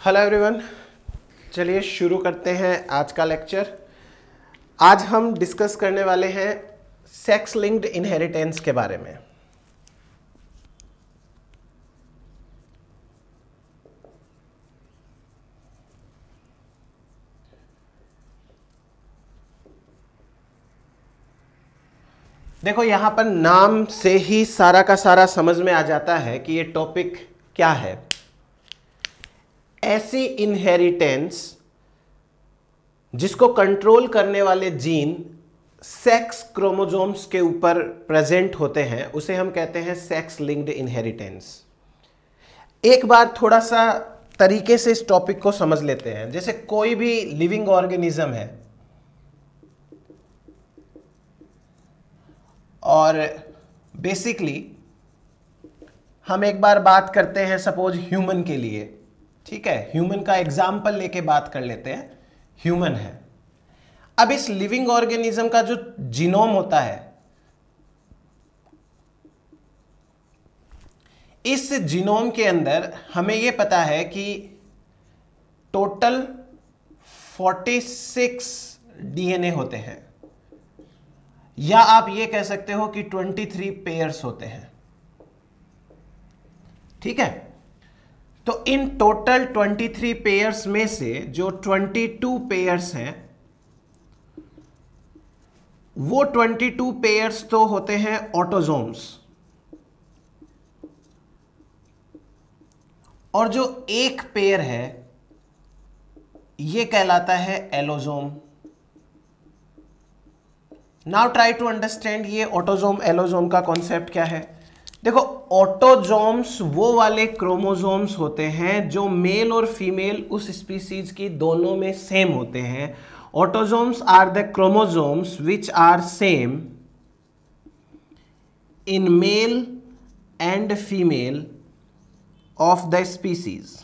Hello everyone चलिए शुरू करते हैं आज का लेक्चर आज हम डिस्कस करने वाले हैं सेक्स लिंक्ड इनहेरिटेंस के बारे में. देखो यहाँ पर नाम से ही सारा का सारा समझ में आ जाता है कि ये टॉपिक क्या है. ऐसी इनहेरिटेंस जिसको कंट्रोल करने वाले जीन सेक्स क्रोमोजोम्स के ऊपर प्रेजेंट होते हैं, उसे हम कहते हैं सेक्स लिंक्ड इनहेरिटेंस एक बार थोड़ा सा तरीके से इस टॉपिक को समझ लेते हैं। जैसे कोई भी लिविंग ऑर्गेनिज्म है, और बेसिकली हम एक बार बात करते हैं सपोज़ ह्यूमन के लिए। ठीक है ह्यूमन का एग्ज़ाम्पल लेके बात कर लेते हैं। ह्यूमन है। अब इस लिविंग ऑर्गेनिज्म का जो जीनोम होता है, इस जीनोम के अंदर हमें यह पता है कि टोटल 46 डीएनए होते हैं। या आप ये कह सकते हो कि 23 पेयर्स होते हैं। ठीक है? तो इन टोटल 23 पेयर्स में से जो 22 पेयर्स हैं, वो 22 पेयर्स तो होते हैं ऑटोजोम्स और जो एक पेयर है, ये कहलाता है allosome now try to understand ये ऑटोजोम एलोजोम का कॉन्सेप्ट क्या है? देखो ऑटोजोम्स वो वाले क्रोमोजोम्स होते हैं जो मेल और फीमेल उस स्पीसीज की दोनों में सेम होते हैं। Autosomes are the chromosomes which are same in male and female of the species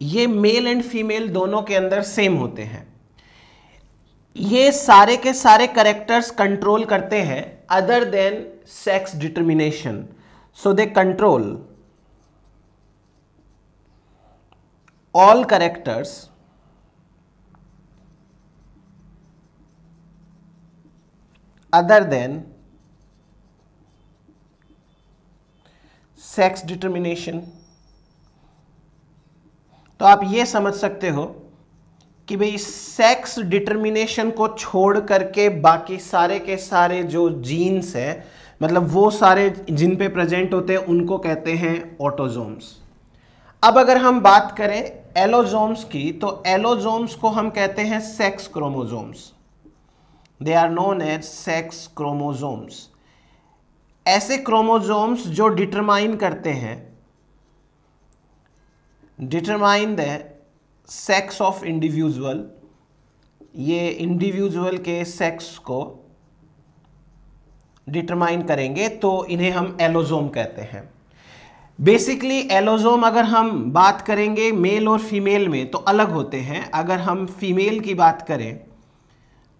ये मेल एंड फीमेल दोनों के अंदर सेम होते हैं। ये सारे के सारे करेक्टर्स कंट्रोल करते हैं। Other than sex determination so they control all characters other than sex determination तो आप ये समझ सकते हो कि भाई सेक्स डिटर्मिनेशन को छोड़ करके बाकी सारे के सारे जो जीन्स हैं मतलब वो सारे जिन पे प्रेजेंट होते हैं, उनको कहते हैं ऑटोजोम्स अब अगर हम बात करें एलोजोम्स की तो एलोजोम्स को हम कहते हैं sex chromosomes they are known as sex chromosomes ऐसे क्रोमोजोम्स जो डिटरमाइन करते हैं determine the sex of individual ये इंडिविजुअल के सेक्स को डिटरमाइन करेंगे तो इन्हें हम एलोजोम कहते हैं। बेसिकली एलोजोम अगर हम बात करेंगे मेल और फीमेल में तो अलग होते हैं। अगर हम फीमेल की बात करें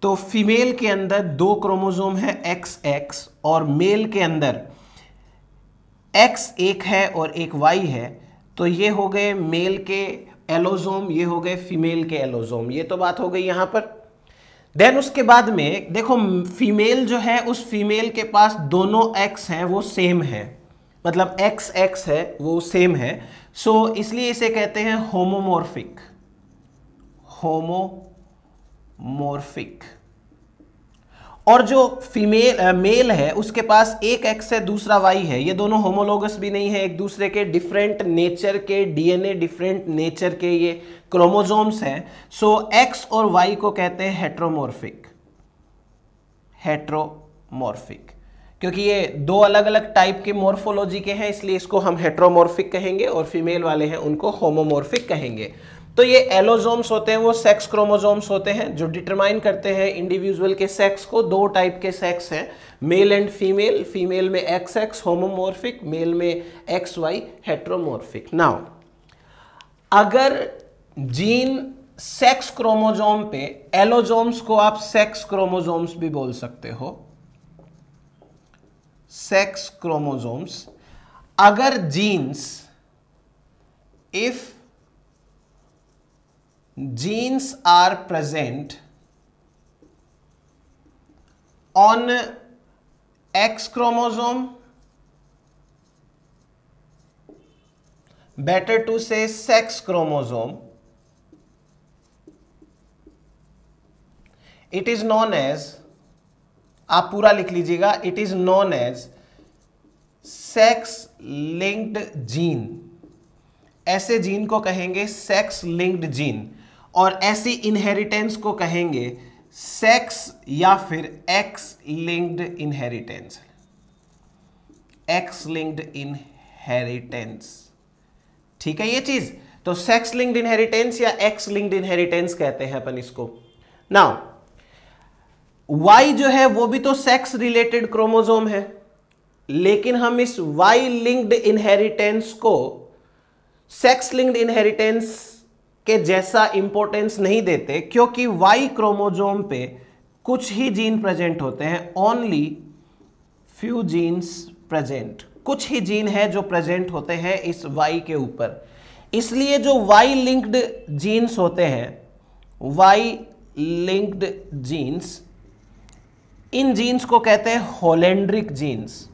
तो फीमेल के अंदर दो क्रोमोजोम है एक्स एक्स और मेल के अंदर एक्स एक है और एक वाई है। तो ये हो गए मेल के एलोजोम ये हो गए फीमेल के एलोजोम ये तो बात हो गई यहाँ पर। देन उसके बाद में देखो फीमेल जो है उस फीमेल के पास दोनों एक्स हैं वो सेम है। मतलब एक्स एक्स है वो सेम है। सो so, इसलिए इसे कहते हैं होमोमोर्फिक होमोमोर्फिक और जो फीमेल मेल है, उसके पास एक एक्स है, दूसरा वाई है। ये दोनों होमोलोगस भी नहीं है, एक दूसरे के डिफरेंट नेचर के डीएनए डिफरेंट नेचर के ये क्रोमोजोम्स हैं। सो एक्स और वाई को कहते हैं हेट्रोमोर्फिक हेट्रोमोर्फिक क्योंकि ये दो अलग अलग टाइप के मोर्फोलॉजी के हैं, इसलिए इसको हम हेट्रोमोर्फिक कहेंगे और फीमेल वाले हैं, उनको होमोमोर्फिक कहेंगे। तो ये एलोजोम्स होते हैं, वो सेक्स क्रोमोजोम्स होते हैं, जो डिटरमाइन करते हैं इंडिविजुअल के सेक्स को। दो टाइप के सेक्स हैं मेल एंड फीमेल फीमेल में एक्स एक्स होमोमोर्फिक मेल में एक्स वाई हेट्रोमोर्फिक नाउ अगर जीन सेक्स क्रोमोजोम पे एलोजोम्स को आप सेक्स क्रोमोजोम्स भी बोल सकते हो। सेक्स क्रोमोजोम्स अगर genes if genes are present on X chromosome better to say sex chromosome it is known as आप पूरा लिख लीजिएगा it is known as sex linked gene ऐसे जीन को कहेंगे सेक्स लिंक्ड जीन और ऐसी इनहेरिटेंस को कहेंगे सेक्स या फिर X linked inheritance X linked inheritance ठीक है ये चीज़? तो सेक्स लिंक्ड इनहेरिटेंस या एक्स लिंक्ड इनहेरिटेंस कहते हैं अपन इसको. नाउ वाई जो है वो भी तो सेक्स रिलेटेड क्रोमोजोम है. लेकिन हम इस वाई लिंक्ड इनहेरिटेंस को सेक्स लिंक्ड इनहेरिटेंस के जैसा इंपॉर्टेंस नहीं देते, क्योंकि वाई क्रोमोजोम पे कुछ ही जीन प्रेजेंट होते हैं ओनली फ्यू जीन्स प्रेजेंट कुछ ही जीन है जो प्रेजेंट होते हैं इस वाई के ऊपर. इसलिए जो वाई लिंक्ड जीन्स होते हैं वाई लिंक्ड जीन्स इन जीन्स को कहते हैं होलेंड्रिक जीन्स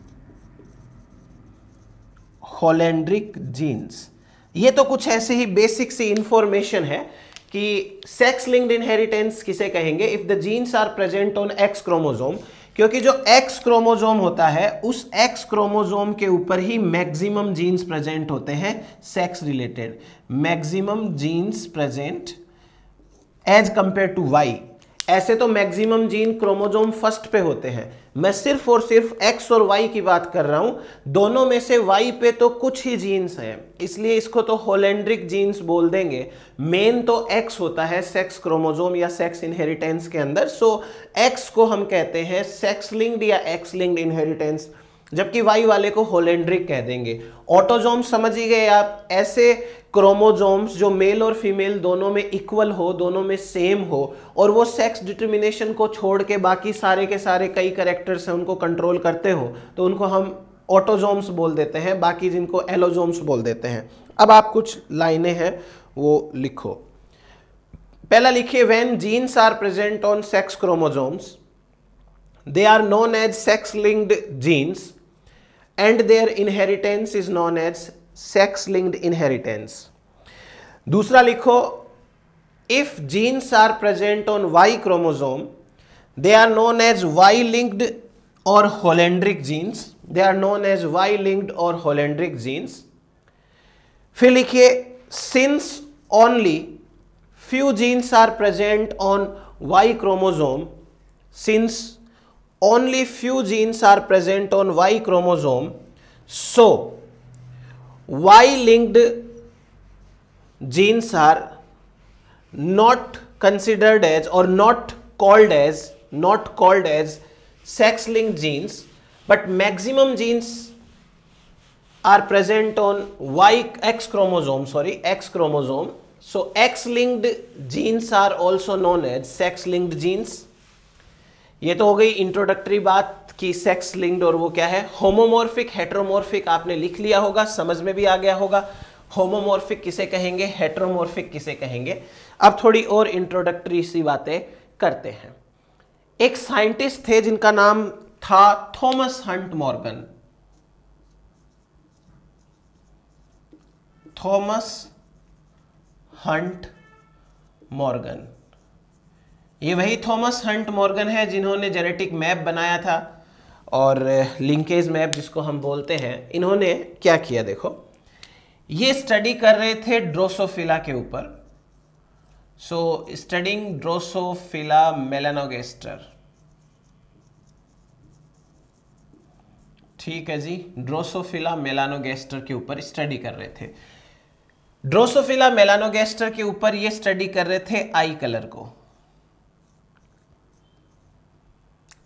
होलेंड्रिक जीन्स ये तो कुछ ऐसे ही बेसिक सी इंफॉर्मेशन है कि सेक्स लिंक्ड इनहेरिटेंस किसे कहेंगे? If the genes are present on X chromosome क्योंकि जो एक्स क्रोमोजोम होता है, उस एक्स क्रोमोजोम के ऊपर ही मैक्सिमम जीन्स प्रेजेंट होते हैं sex related maximum genes present as compare to Y ऐसे तो मैक्सिमम जीन क्रोमोजोम फ़र्स्ट पे होते हैं। मैं सिर्फ़ और सिर्फ़ एक्स और वाई की बात कर रहा हूँ। दोनों में से वाई पे तो कुछ ही जीन्स हैं। इसलिए इसको तो होलेंड्रिक जीन्स बोल देंगे। मेन तो एक्स होता है सेक्स क्रोमोजोम या सेक्स इनहेरिटेंस के अंदर। सो एक्स को हम कहते हैं सेक्स लिंक्ड या एक्स लिंक्ड इनहेरिटेंस जबकि वाई वाले को होलेंड्रिक कह देंगे। ऑटोजोम समझ ही गए आप। ऐसे क्रोमोजोम्स जो मेल और फीमेल दोनों में इक्वल हो, दोनों में सेम हो, और वो सेक्स डिटर्मिनेशन को छोड़ के बाकी सारे के सारे कई करेक्टर्स हैं, उनको कंट्रोल करते हो तो उनको हम ऑटोजोम्स बोल देते हैं, बाकी जिनको एलोजोम्स बोल देते हैं। अब आप कुछ लाइनें हैं, वो लिखो। पहला लिखिए when genes are present on sex chromosomes they are known as sex linked genes and their inheritance is known as sex linked inheritance दूसरा लिखो if genes are present on Y chromosome they are known as Y linked और holandric genes they are known as Y linked और holandric genes फिर लिखिए since only few genes are present on Y chromosome, since only few genes are present on Y chromosome, so Y linked genes are not considered as or not called as not called as sex linked genes but maximum genes are present on y x chromosome sorry x chromosome so x linked genes are also known as sex linked genes ये तो हो गई introductory बात कि sex linked और वो क्या है? होमोमोर्फिक हेट्रोमोर्फिक आपने लिख लिया होगा, समझ में भी आ गया होगा। होमोमोर्फिक किसे कहेंगे? हेट्रोमोर्फिक किसे कहेंगे? अब थोड़ी और इंट्रोडक्टरी सी बातें करते हैं। एक साइंटिस्ट थे जिनका नाम था Thomas Hunt Morgan Thomas Hunt Morgan ये वही थॉमस हंट मॉर्गन है जिन्होंने जेनेटिक मैप बनाया था। और लिंकेज मैप जिसको हम बोलते हैं, इन्होंने क्या किया देखो? ये स्टडी कर रहे थे ड्रोसोफिला के ऊपर। सो स्टडिंग ड्रोसोफिला मेलानोगेस्टर ठीक है जी ड्रोसोफिला मेलानोगेस्टर के ऊपर स्टडी कर रहे थे। ड्रोसोफिला मेलानोगेस्टर के ऊपर ये स्टडी कर रहे थे आई कलर को।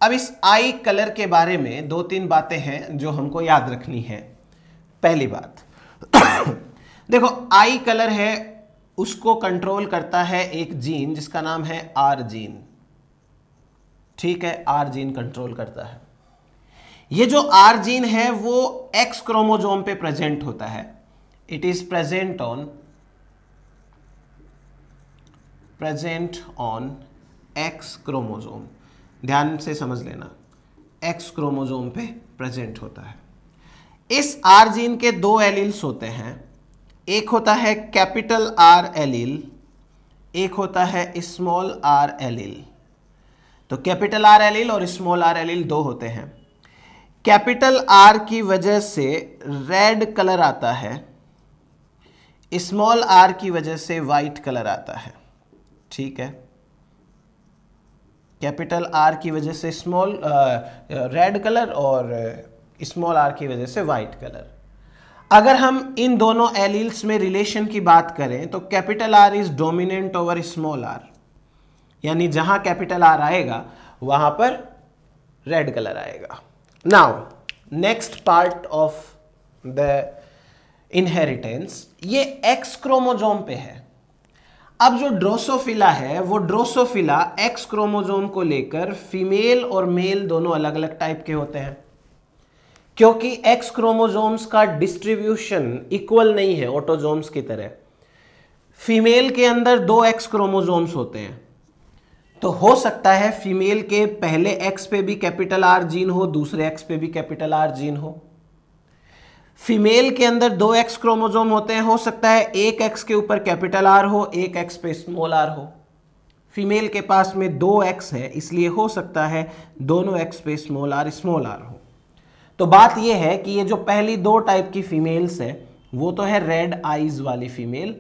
अब इस आई कलर के बारे में दो तीन बातें हैं जो हमको याद रखनी है। पहली बात, देखो, आई कलर है, उसको कंट्रोल करता है एक जीन जिसका नाम है आर जीन ठीक है आर जीन कंट्रोल करता है। ये जो आर जीन है, वो एक्स क्रोमोजोम पे प्रेजेंट होता है। It is present on present on X chromosome ध्यान से समझ लेना एक्स क्रोमोजोम पे प्रेजेंट होता है। इस आर जीन के दो एलिल्स होते हैं। एक होता है कैपिटल आर एलिल एक होता है स्मॉल आर एलिल तो कैपिटल आर एलिल और स्मॉल आर एलिल दो होते हैं। कैपिटल आर की वजह से रेड कलर आता है स्मॉल आर की वजह से वाइट कलर आता है। ठीक है? कैपिटल आर की वजह से स्मॉल रेड कलर और स्मॉल आर की वजह से वाइट कलर अगर हम इन दोनों एलील्स में रिलेशन की बात करें तो capital R is dominant over small R यानी जहाँ कैपिटल आर आएगा, वहाँ पर रेड कलर आएगा. Now next part of the inheritance ये एक्स क्रोमोजोम पे है. अब जो ड्रोसोफिला है, वो ड्रोसोफिला एक्स क्रोमोजोम को लेकर फीमेल और मेल दोनों अलग अलग टाइप के होते हैं। क्योंकि एक्स क्रोमोजोम्स का डिस्ट्रीब्यूशन इक्वल नहीं है ऑटोजोम्स की तरह। फीमेल के अंदर दो एक्स क्रोमोजोम्स होते हैं। तो हो सकता है फीमेल के पहले एक्स पे भी कैपिटल आर जीन हो, दूसरे एक्स पे भी कैपिटल आर जीन हो। फीमेल के अंदर दो एक्स क्रोमोजोम होते हैं, हो सकता है एक एक्स के ऊपर कैपिटल आर हो, एक एक्स पे स्मॉल आर हो। फीमेल के पास में दो एक्स है, इसलिए हो सकता है दोनों एक्स पे स्मॉल आर स्मॉल आर हो। तो बात यह है कि ये जो पहली दो टाइप की फीमेल्स है, वो तो है रेड आईज वाली फीमेल,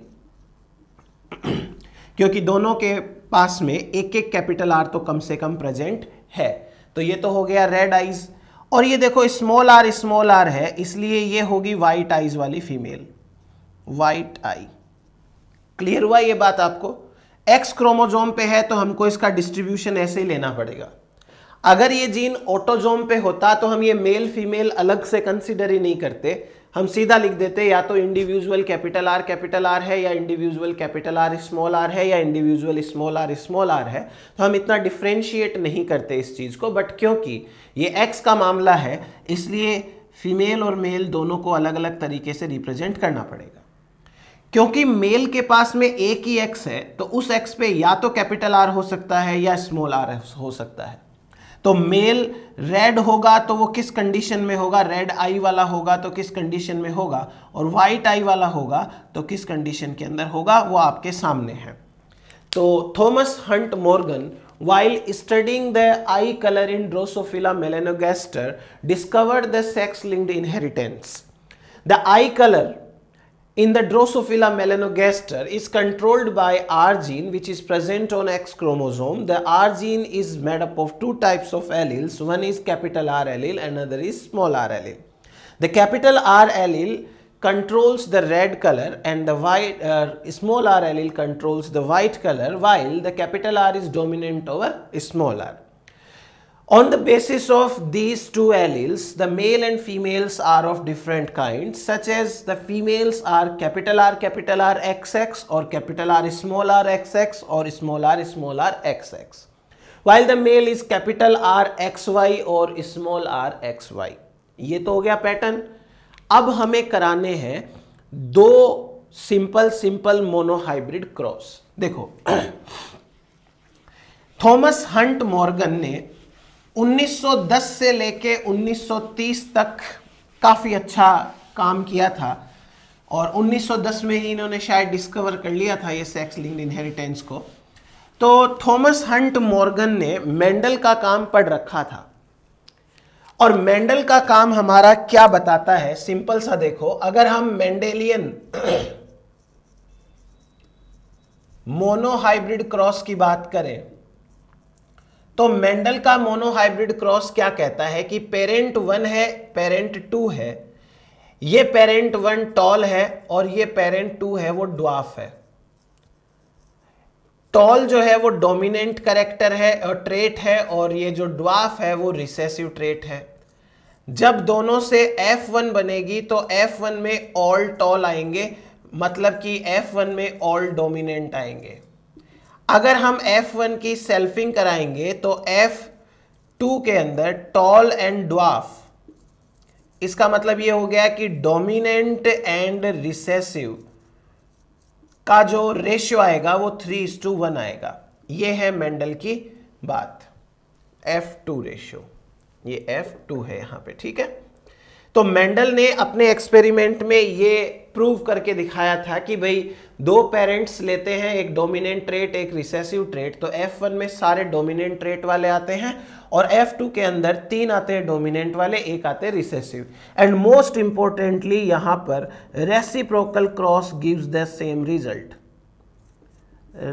क्योंकि दोनों के पास में एक एक कैपिटल आर तो कम से कम प्रेजेंट है। तो ये तो हो गया रेड आईज और ये देखो स्मॉल आर स्मॉल आर है, इसलिए ये होगी वाइट आईज वाली फीमेल वाइट आई क्लियर हुआ ये बात आपको? एक्स क्रोमोजोम पे है तो हमको इसका डिस्ट्रीब्यूशन ऐसे ही लेना पड़ेगा। अगर ये जीन ऑटोजोम पे होता तो हम ये मेल फीमेल अलग से कंसिडर ही नहीं करते। हम सीधा लिख देते या तो individual capital R capital R है, या individual capital R small R है, या individual small R small R है। तो हम इतना डिफ्रेंशिएट नहीं करते इस चीज़ को बट क्योंकि ये एक्स का मामला है, इसलिए फीमेल और मेल दोनों को अलग अलग तरीके से रिप्रेजेंट करना पड़ेगा। क्योंकि मेल के पास में एक ही एक्स है तो उस एक्स पे या तो कैपिटल आर हो सकता है, या स्मॉल आर हो सकता है। तो मेल रेड होगा तो वो किस कंडीशन में होगा? रेड आई वाला होगा तो किस कंडीशन में होगा? और वाइट आई वाला होगा तो किस कंडीशन के अंदर होगा? वो आपके सामने है। तो Thomas Hunt Morgan while studying the eye colour in Drosophila melanogaster discovered the sex linked inheritance the eye colour in the Drosophila melanogaster is controlled by R gene which is present on X chromosome. The R gene is made up of two types of alleles. One is capital R allele another is small r allele. The capital R allele controls the red color and the white uh, small r allele controls the white color while the capital R is dominant over small r. On the basis of these two alleles, the male and females are of different kinds, such as the females are capital R capital R XX or capital R small r XX or small r small r XX, while the male is capital R XY or small r XY. ये तो हो गया pattern अब हमें कराने हैं दो simple simple monohybrid cross देखो थॉमस हंट मॉर्गन ने 1910 से लेके 1930 तक काफ़ी अच्छा काम किया था। और 1910 में ही इन्होंने शायद डिस्कवर कर लिया था ये सेक्स लिंक्ड इनहेरिटेंस को। तो थॉमस हंट मॉर्गन ने मेंडल का काम पढ़ रखा था। और मेंडल का काम हमारा क्या बताता है? सिंपल सा देखो, अगर हम मेंडेलियन मोनोहाइब्रिड क्रॉस की बात करें तो मेंडल का मोनोहाइब्रिड क्रॉस क्या कहता है कि पेरेंट वन है, पेरेंट टू है? ये पेरेंट वन टॉल है और ये पेरेंट टू है, वो ड्वाफ है। टॉल जो है, वो डोमिनेंट करेक्टर है और ट्रेट है और ये जो ड्वाफ है, वो रिसेसिव ट्रेट है। जब दोनों से F1 बनेगी तो F1 में ऑल टॉल आएँगे मतलब कि F1 में ऑल डोमिनेंट आएँगे। अगर हम F1 की सेल्फिंग कराएँगे तो F2 के अंदर टॉल एंड ड्वाफ इसका मतलब ये हो गया कि डोमिनेंट एंड रिसेसिव का जो रेशियो आएगा, वो थ्री इज़ टू वन आएगा। ये है मेंडल की बात। एफ़ टू रेशियो ये एफ़ टू है यहाँ पे, ठीक है? तो मेंडल ने अपने एक्सपेरिमेंट में ये प्रूव करके दिखाया था कि भाई, दो पेरेंट्स लेते हैं, एक डोमिनेंट ट्रेट एक रिसेसिव ट्रेट तो F1 में सारे डोमिनेंट ट्रेट वाले आते हैं और F2 के अंदर तीन आते हैं डोमिनेंट वाले, एक आते हैं रिसेसिव एंड मोस्ट इंपॉर्टेंटली यहाँ पर reciprocal cross gives the same result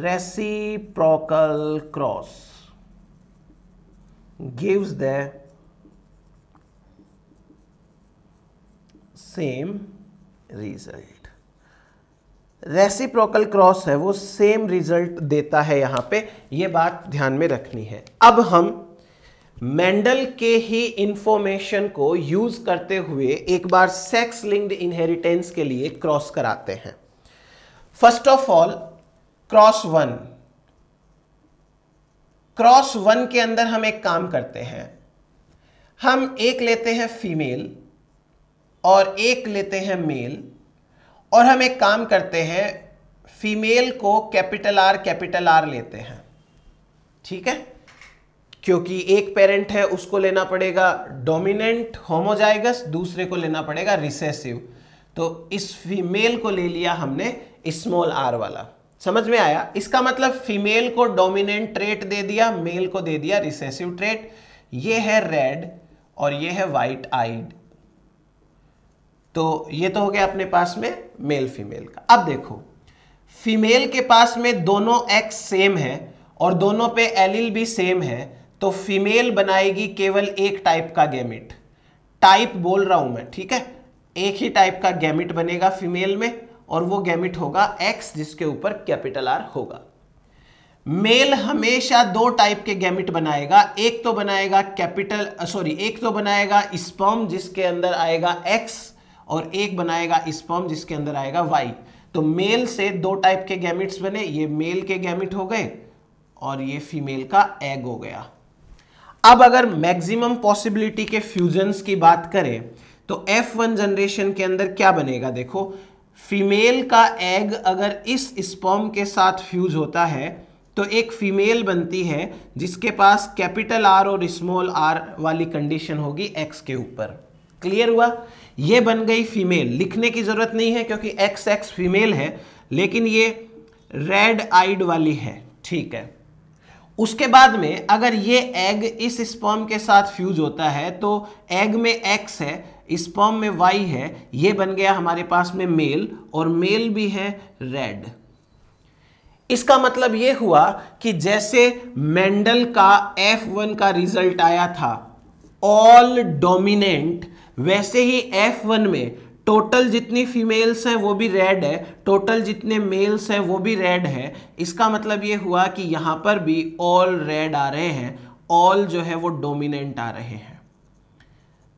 reciprocal cross gives the same result reciprocal cross है, वो सेम रिज़ल्ट देता है यहाँ पे, ये बात ध्यान में रखनी है। अब हम मेंडल के ही इंफॉर्मेशन को यूज़ करते हुए एक बार सेक्स लिंक्ड इनहेरिटेंस के लिए क्रॉस कराते हैं। First of all cross one cross one के अंदर हम एक काम करते हैं। हम एक लेते हैं फीमेल और एक लेते हैं मेल, और हम एक काम करते हैं, फीमेल को कैपिटल आर कैपिटल आर लेते हैं। ठीक है? क्योंकि एक पेरेंट है, उसको लेना पड़ेगा डोमिनेंट, होमोजाइगस, दूसरे को लेना पड़ेगा रिसेसिव। तो इस फीमेल को ले लिया हमने स्मॉल आर वाला। समझ में आया? इसका मतलब फीमेल को डोमिनेंट ट्रेट दे दिया, मेल को दे दिया रिसेसिव ट्रेट ये है रेड और ये है वाइट आइड तो ये तो हो गया अपने पास में मेल फीमेल का। अब देखो फीमेल के पास में दोनों एक्स सेम है और दोनों पे एलिल भी सेम है तो फीमेल बनाएगी केवल एक टाइप का गैमिट टाइप बोल रहा हूँ मैं, ठीक है? एक ही टाइप का गैमिट बनेगा फीमेल में और वो गैमिट होगा एक्स जिसके ऊपर कैपिटल आर होगा। मेल हमेशा दो टाइप के गैमिट बनाएगा। एक तो बनाएगा कैपिटल सॉरी एक तो बनाएगा स्पर्म जिसके अंदर आएगा एक्स और एक बनाएगा स्पर्म जिसके अंदर आएगा वाई तो मेल से दो टाइप के गैमिट्स बने, ये मेल के गैमिट हो गए और ये फीमेल का एग हो गया. अब अगर मैक्सिमम पॉसिबिलिटी के फ्यूजन्स की बात करें तो F1 जनरेशन के अंदर क्या बनेगा? देखो फीमेल का एग अगर इस स्पर्म के साथ फ्यूज होता है तो एक फीमेल बनती है जिसके पास कैपिटल आर और स्मॉल आर वाली कंडीशन होगी एक्स के ऊपर. क्लियर हुआ? ये बन गई फीमेल। लिखने की ज़रूरत नहीं है क्योंकि एक्स एक्स फीमेल है, लेकिन ये रेड आइड वाली है। ठीक है। उसके बाद में अगर ये एग इस स्पर्म के साथ फ्यूज होता है तो एग में एक्स है स्पर्म में वाई है, ये बन गया हमारे पास में मेल और मेल भी है रेड इसका मतलब ये हुआ कि जैसे मेंडल का F1 का रिज़ल्ट आया था ऑल डोमिनेंट वैसे ही F1 में टोटल जितनी फीमेल्स हैं वो भी रेड है टोटल जितने मेल्स हैं वो भी रेड है। इसका मतलब ये हुआ कि यहाँ पर भी ऑल रेड आ रहे हैं ऑल जो है वो डोमिनेंट आ रहे हैं।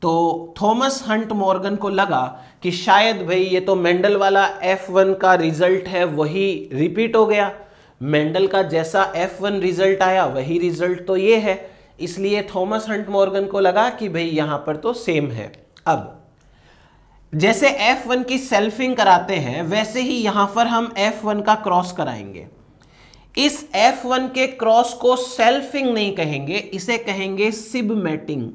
तो थॉमस हंट मॉर्गन को लगा कि शायद भाई ये तो मेंडल वाला F1 का रिज़ल्ट है, वही रिपीट हो गया। मेंडल का जैसा F1 रिज़ल्ट आया, वही रिज़ल्ट तो ये है। इसलिए थॉमस हंट मॉर्गन को लगा कि भाई यहाँ पर तो सेम है। अब, जैसे F1 की सेल्फिंग कराते हैं, वैसे ही यहाँ पर हम F1 का क्रॉस कराएँगे। इस F1 के क्रॉस को सेल्फिंग नहीं कहेंगे, इसे कहेंगे सिब मैटिंग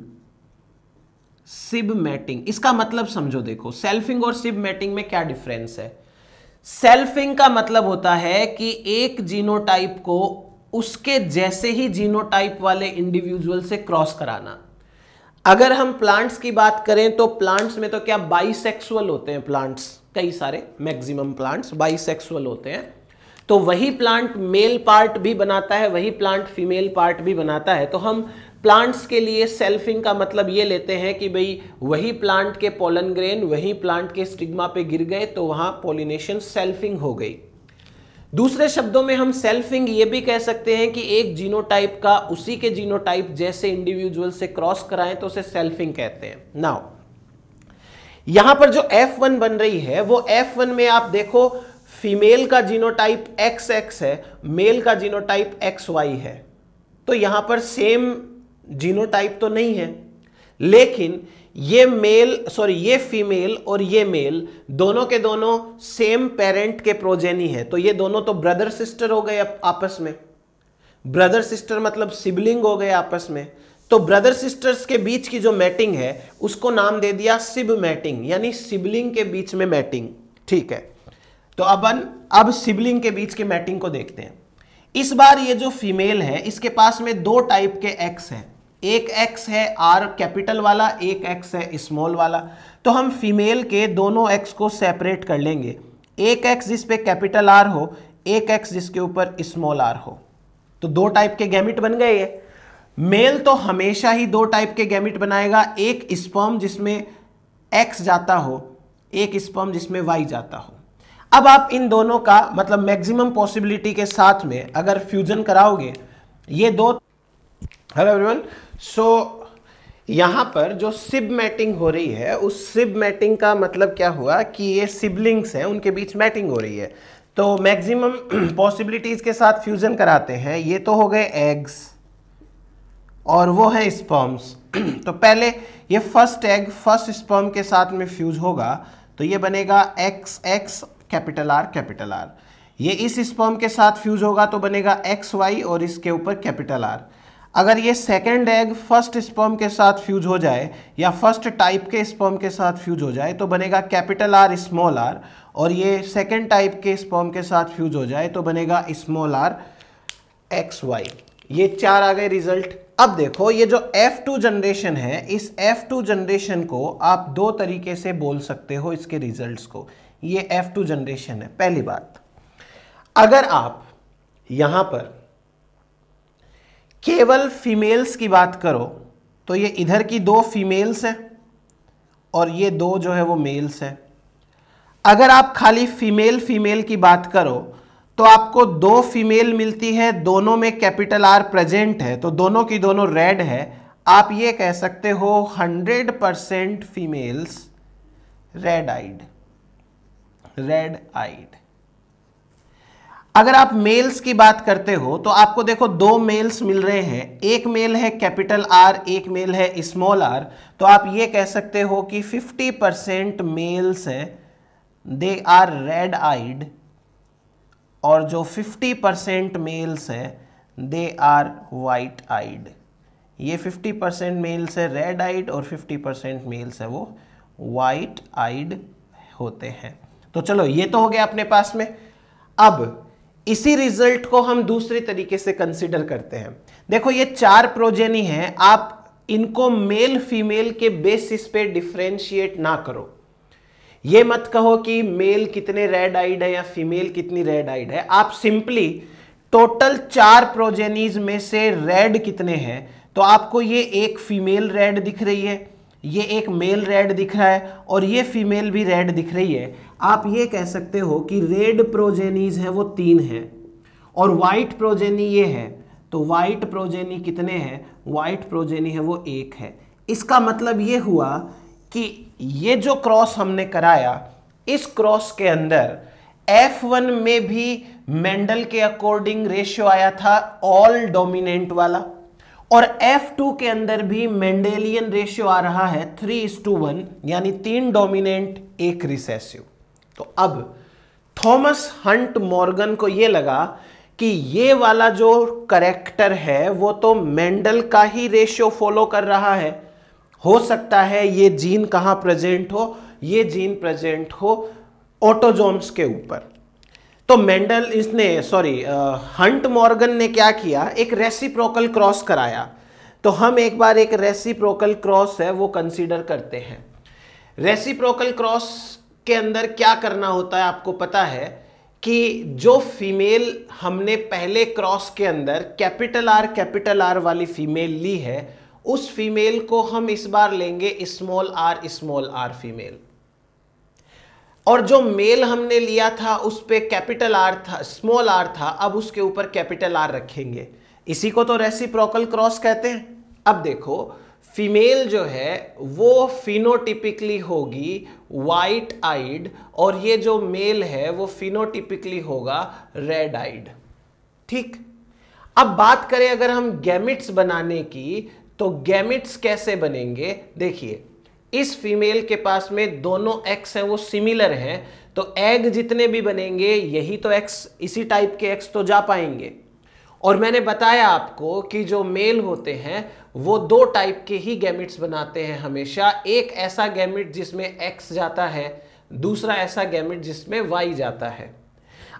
सिब मैटिंग इसका मतलब समझो देखो सेल्फिंग और सिब मैटिंग में क्या डिफरेंस है? सेल्फिंग का मतलब होता है कि एक जीनोटाइप को उसके जैसे ही जीनोटाइप वाले इंडिविजुअल से क्रॉस कराना। अगर हम प्लांट्स की बात करें तो प्लांट्स में तो क्या बाइसेक्सुअल होते हैं प्लांट्स कई सारे मैक्सिमम प्लांट्स बाइसेक्सुअल होते हैं। तो वही प्लांट मेल पार्ट भी बनाता है, वही प्लांट फीमेल पार्ट भी बनाता है। तो हम प्लांट्स के लिए सेल्फिंग का मतलब ये लेते हैं कि भाई, वही प्लांट के पोलन ग्रेन वही प्लांट के स्टिग्मा पे गिर गए तो वहाँ पोलिनेशन सेल्फिंग हो गई। दूसरे शब्दों में हम सेल्फिंग ये भी कह सकते हैं कि एक जीनोटाइप का उसी के जीनोटाइप जैसे इंडिविजुअल से क्रॉस कराएँ तो उसे सेल्फिंग कहते हैं। नाउ यहाँ पर जो F1 बन रही है, वो F1 में आप देखो फीमेल का जीनोटाइप XX है मेल का जीनोटाइप XY है। तो यहाँ पर सेम जीनोटाइप तो नहीं है, लेकिन ये मेल सॉरी ये फीमेल और ये मेल दोनों के दोनों सेम पेरेंट के प्रोजेनी है। तो ये दोनों तो ब्रदर सिस्टर हो गए आपस में। ब्रदर सिस्टर मतलब सिबलिंग हो गए आपस में। तो ब्रदर सिस्टर्स के बीच की जो मैटिंग है, उसको नाम दे दिया सिब मैटिंग यानी सिबलिंग के बीच में मैटिंग ठीक है? तो अपन अब सिबलिंग के बीच की मैटिंग को देखते हैं। इस बार ये जो फीमेल है, इसके पास में दो टाइप के एक्स हैं। एक एक्स है आर कैपिटल वाला, एक एक्स है स्मॉल वाला। तो हम फीमेल के दोनों एक्स को सेपरेट कर लेंगे। एक एक्स जिस पे कैपिटल आर हो, एक एक्स जिसके ऊपर स्मॉल आर हो। तो दो टाइप के गैमिट बन गए ये। मेल तो हमेशा ही दो टाइप के गैमिट बनाएगा। एक स्पर्म जिसमें एक्स जाता हो, एक स्पर्म जिसमें वाई जाता हो। अब आप इन दोनों का मतलब मैक्सिमम पॉसिबिलिटी के साथ में अगर फ्यूजन कराओगे, ये दो हेलो एवरीवन सो यहाँ पर जो सिब मैटिंग हो रही है, उस सिब मैटिंग का मतलब क्या हुआ कि ये सिबलिंग्स हैं, उनके बीच मैटिंग हो रही है। तो मैक्सिमम पॉसिबिलिटीज के साथ फ्यूजन कराते हैं। ये तो हो गए एग्स और वो है स्पर्म्स तो पहले ये फ़र्स्ट एग फ़र्स्ट स्पर्म के साथ में फ्यूज होगा तो ये बनेगा X X capital R capital R ये इस स्पर्म के साथ फ्यूज होगा तो बनेगा एक्स वाई और इसके ऊपर कैपिटल आर अगर ये सेकेंड एग फ़र्स्ट स्पर्म के साथ फ्यूज हो जाए या फ़र्स्ट टाइप के स्पर्म के साथ फ्यूज हो जाए तो बनेगा कैपिटल आर स्मॉल आर और ये सेकेंड टाइप के स्पर्म के साथ फ्यूज हो जाए तो बनेगा स्मॉल आर एक्स वाई ये चार आ गए रिज़ल्ट अब देखो, ये जो F2 जनरेशन है, इस F2 जनरेशन को आप दो तरीके से बोल सकते हो इसके रिजल्ट्स को. ये F2 जनरेशन है, पहली बात. अगर आप यहाँ पर केवल फीमेल्स की बात करो तो ये इधर की दो फीमेल्स हैं और ये दो जो है वो मेल्स हैं। अगर आप खाली फीमेल फीमेल की बात करो तो आपको दो फीमेल मिलती है, दोनों में कैपिटल आर प्रेजेंट है तो दोनों की दोनों रेड है। आप ये कह सकते हो hundred percent females red eyed red eyed अगर आप मेल्स की बात करते हो तो आपको देखो दो मेल्स मिल रहे हैं। एक मेल है कैपिटल आर एक मेल है स्मॉल आर तो आप ये कह सकते हो कि 50 परसेंट मेल्स है, दे आर रेड आइड और जो 50 परसेंट मेल्स है, दे आर वाइट आइड ये 50 परसेंट मेल्स है रेड आइड और 50 परसेंट मेल्स है वो वाइट आइड होते हैं। तो चलो, ये तो हो गया अपने पास में। अब इसी रिज़ल्ट को हम दूसरे तरीके से कंसिडर करते हैं। देखो, ये चार प्रोजेनी हैं, आप इनको मेल फीमेल के बेसिस पे डिफ्रेंशिएट ना करो। ये मत कहो कि मेल कितने रेड आइड है या फीमेल कितनी रेड आइड है। आप सिंपली टोटल चार प्रोजेनीज में से रेड कितने हैं तो आपको ये एक फीमेल रेड दिख रही है, ये एक मेल रेड दिख रहा है, और ये फीमेल भी रेड दिख रही है। आप ये कह सकते हो कि रेड प्रोजेनीज है, वो तीन है। और वाइट प्रोजेनी ये है तो वाइट प्रोजेनी कितने हैं? वाइट प्रोजेनी है, वो एक है। इसका मतलब ये हुआ कि ये जो क्रॉस हमने कराया, इस क्रॉस के अंदर F1 में भी मेंडल के अकॉर्डिंग रेशियो आया था, ऑल डोमिनेंट वाला। और F2 के अंदर भी मेंडेलियन रेशियो आ रहा है, थ्री इज़ टू वन, यानी तीन डोमिनेंट, एक रिसेसिव। तो अब थॉमस हंट मॉर्गन को यह लगा कि ये वाला जो करेक्टर है, वो तो मेंडल का ही रेशियो फॉलो कर रहा है। हो सकता है ये जीन कहाँ प्रेजेंट हो? ये जीन प्रेजेंट हो ऑटोजोम्स के ऊपर। तो मेंडल इसने सॉरी हंट मॉर्गन ने क्या किया? एक रेसिप्रोकल क्रॉस कराया। तो हम एक बार एक रेसिप्रोकल क्रॉस है, वो कंसीडर करते हैं। रेसिप्रोकल क्रॉस के अंदर क्या करना होता है आपको पता है कि जो फीमेल हमने पहले क्रॉस के अंदर कैपिटल आर कैपिटल आर वाली फीमेल ली है, उस फीमेल को हम इस बार लेंगे small R small R female. और जो मेल हमने लिया था, उस पर कैपिटल आर था स्मॉल आर था, अब उसके ऊपर कैपिटल आर रखेंगे। इसी को तो रेसिप्रोकल क्रॉस कहते हैं। अब देखो फीमेल जो है, वो फिनोटिपिकली होगी वाइट आइड और ये जो मेल है, वो फिनोटिपिकली होगा रेड आइड ठीक? अब बात करें अगर हम गैमिट्स बनाने की तो गैमिट्स कैसे बनेंगे? देखिए, इस फीमेल के पास में दोनों एक्स हैं, वो सिमिलर हैं तो एग जितने भी बनेंगे, यही तो एक्स इसी टाइप के एक्स तो जा पाएँगे। और मैंने बताया आपको कि जो मेल होते हैं वो दो टाइप के ही गैमिट्स बनाते हैं हमेशा। एक ऐसा गैमिट जिसमें एक्स जाता है, दूसरा ऐसा गैमिट जिसमें वाई जाता है।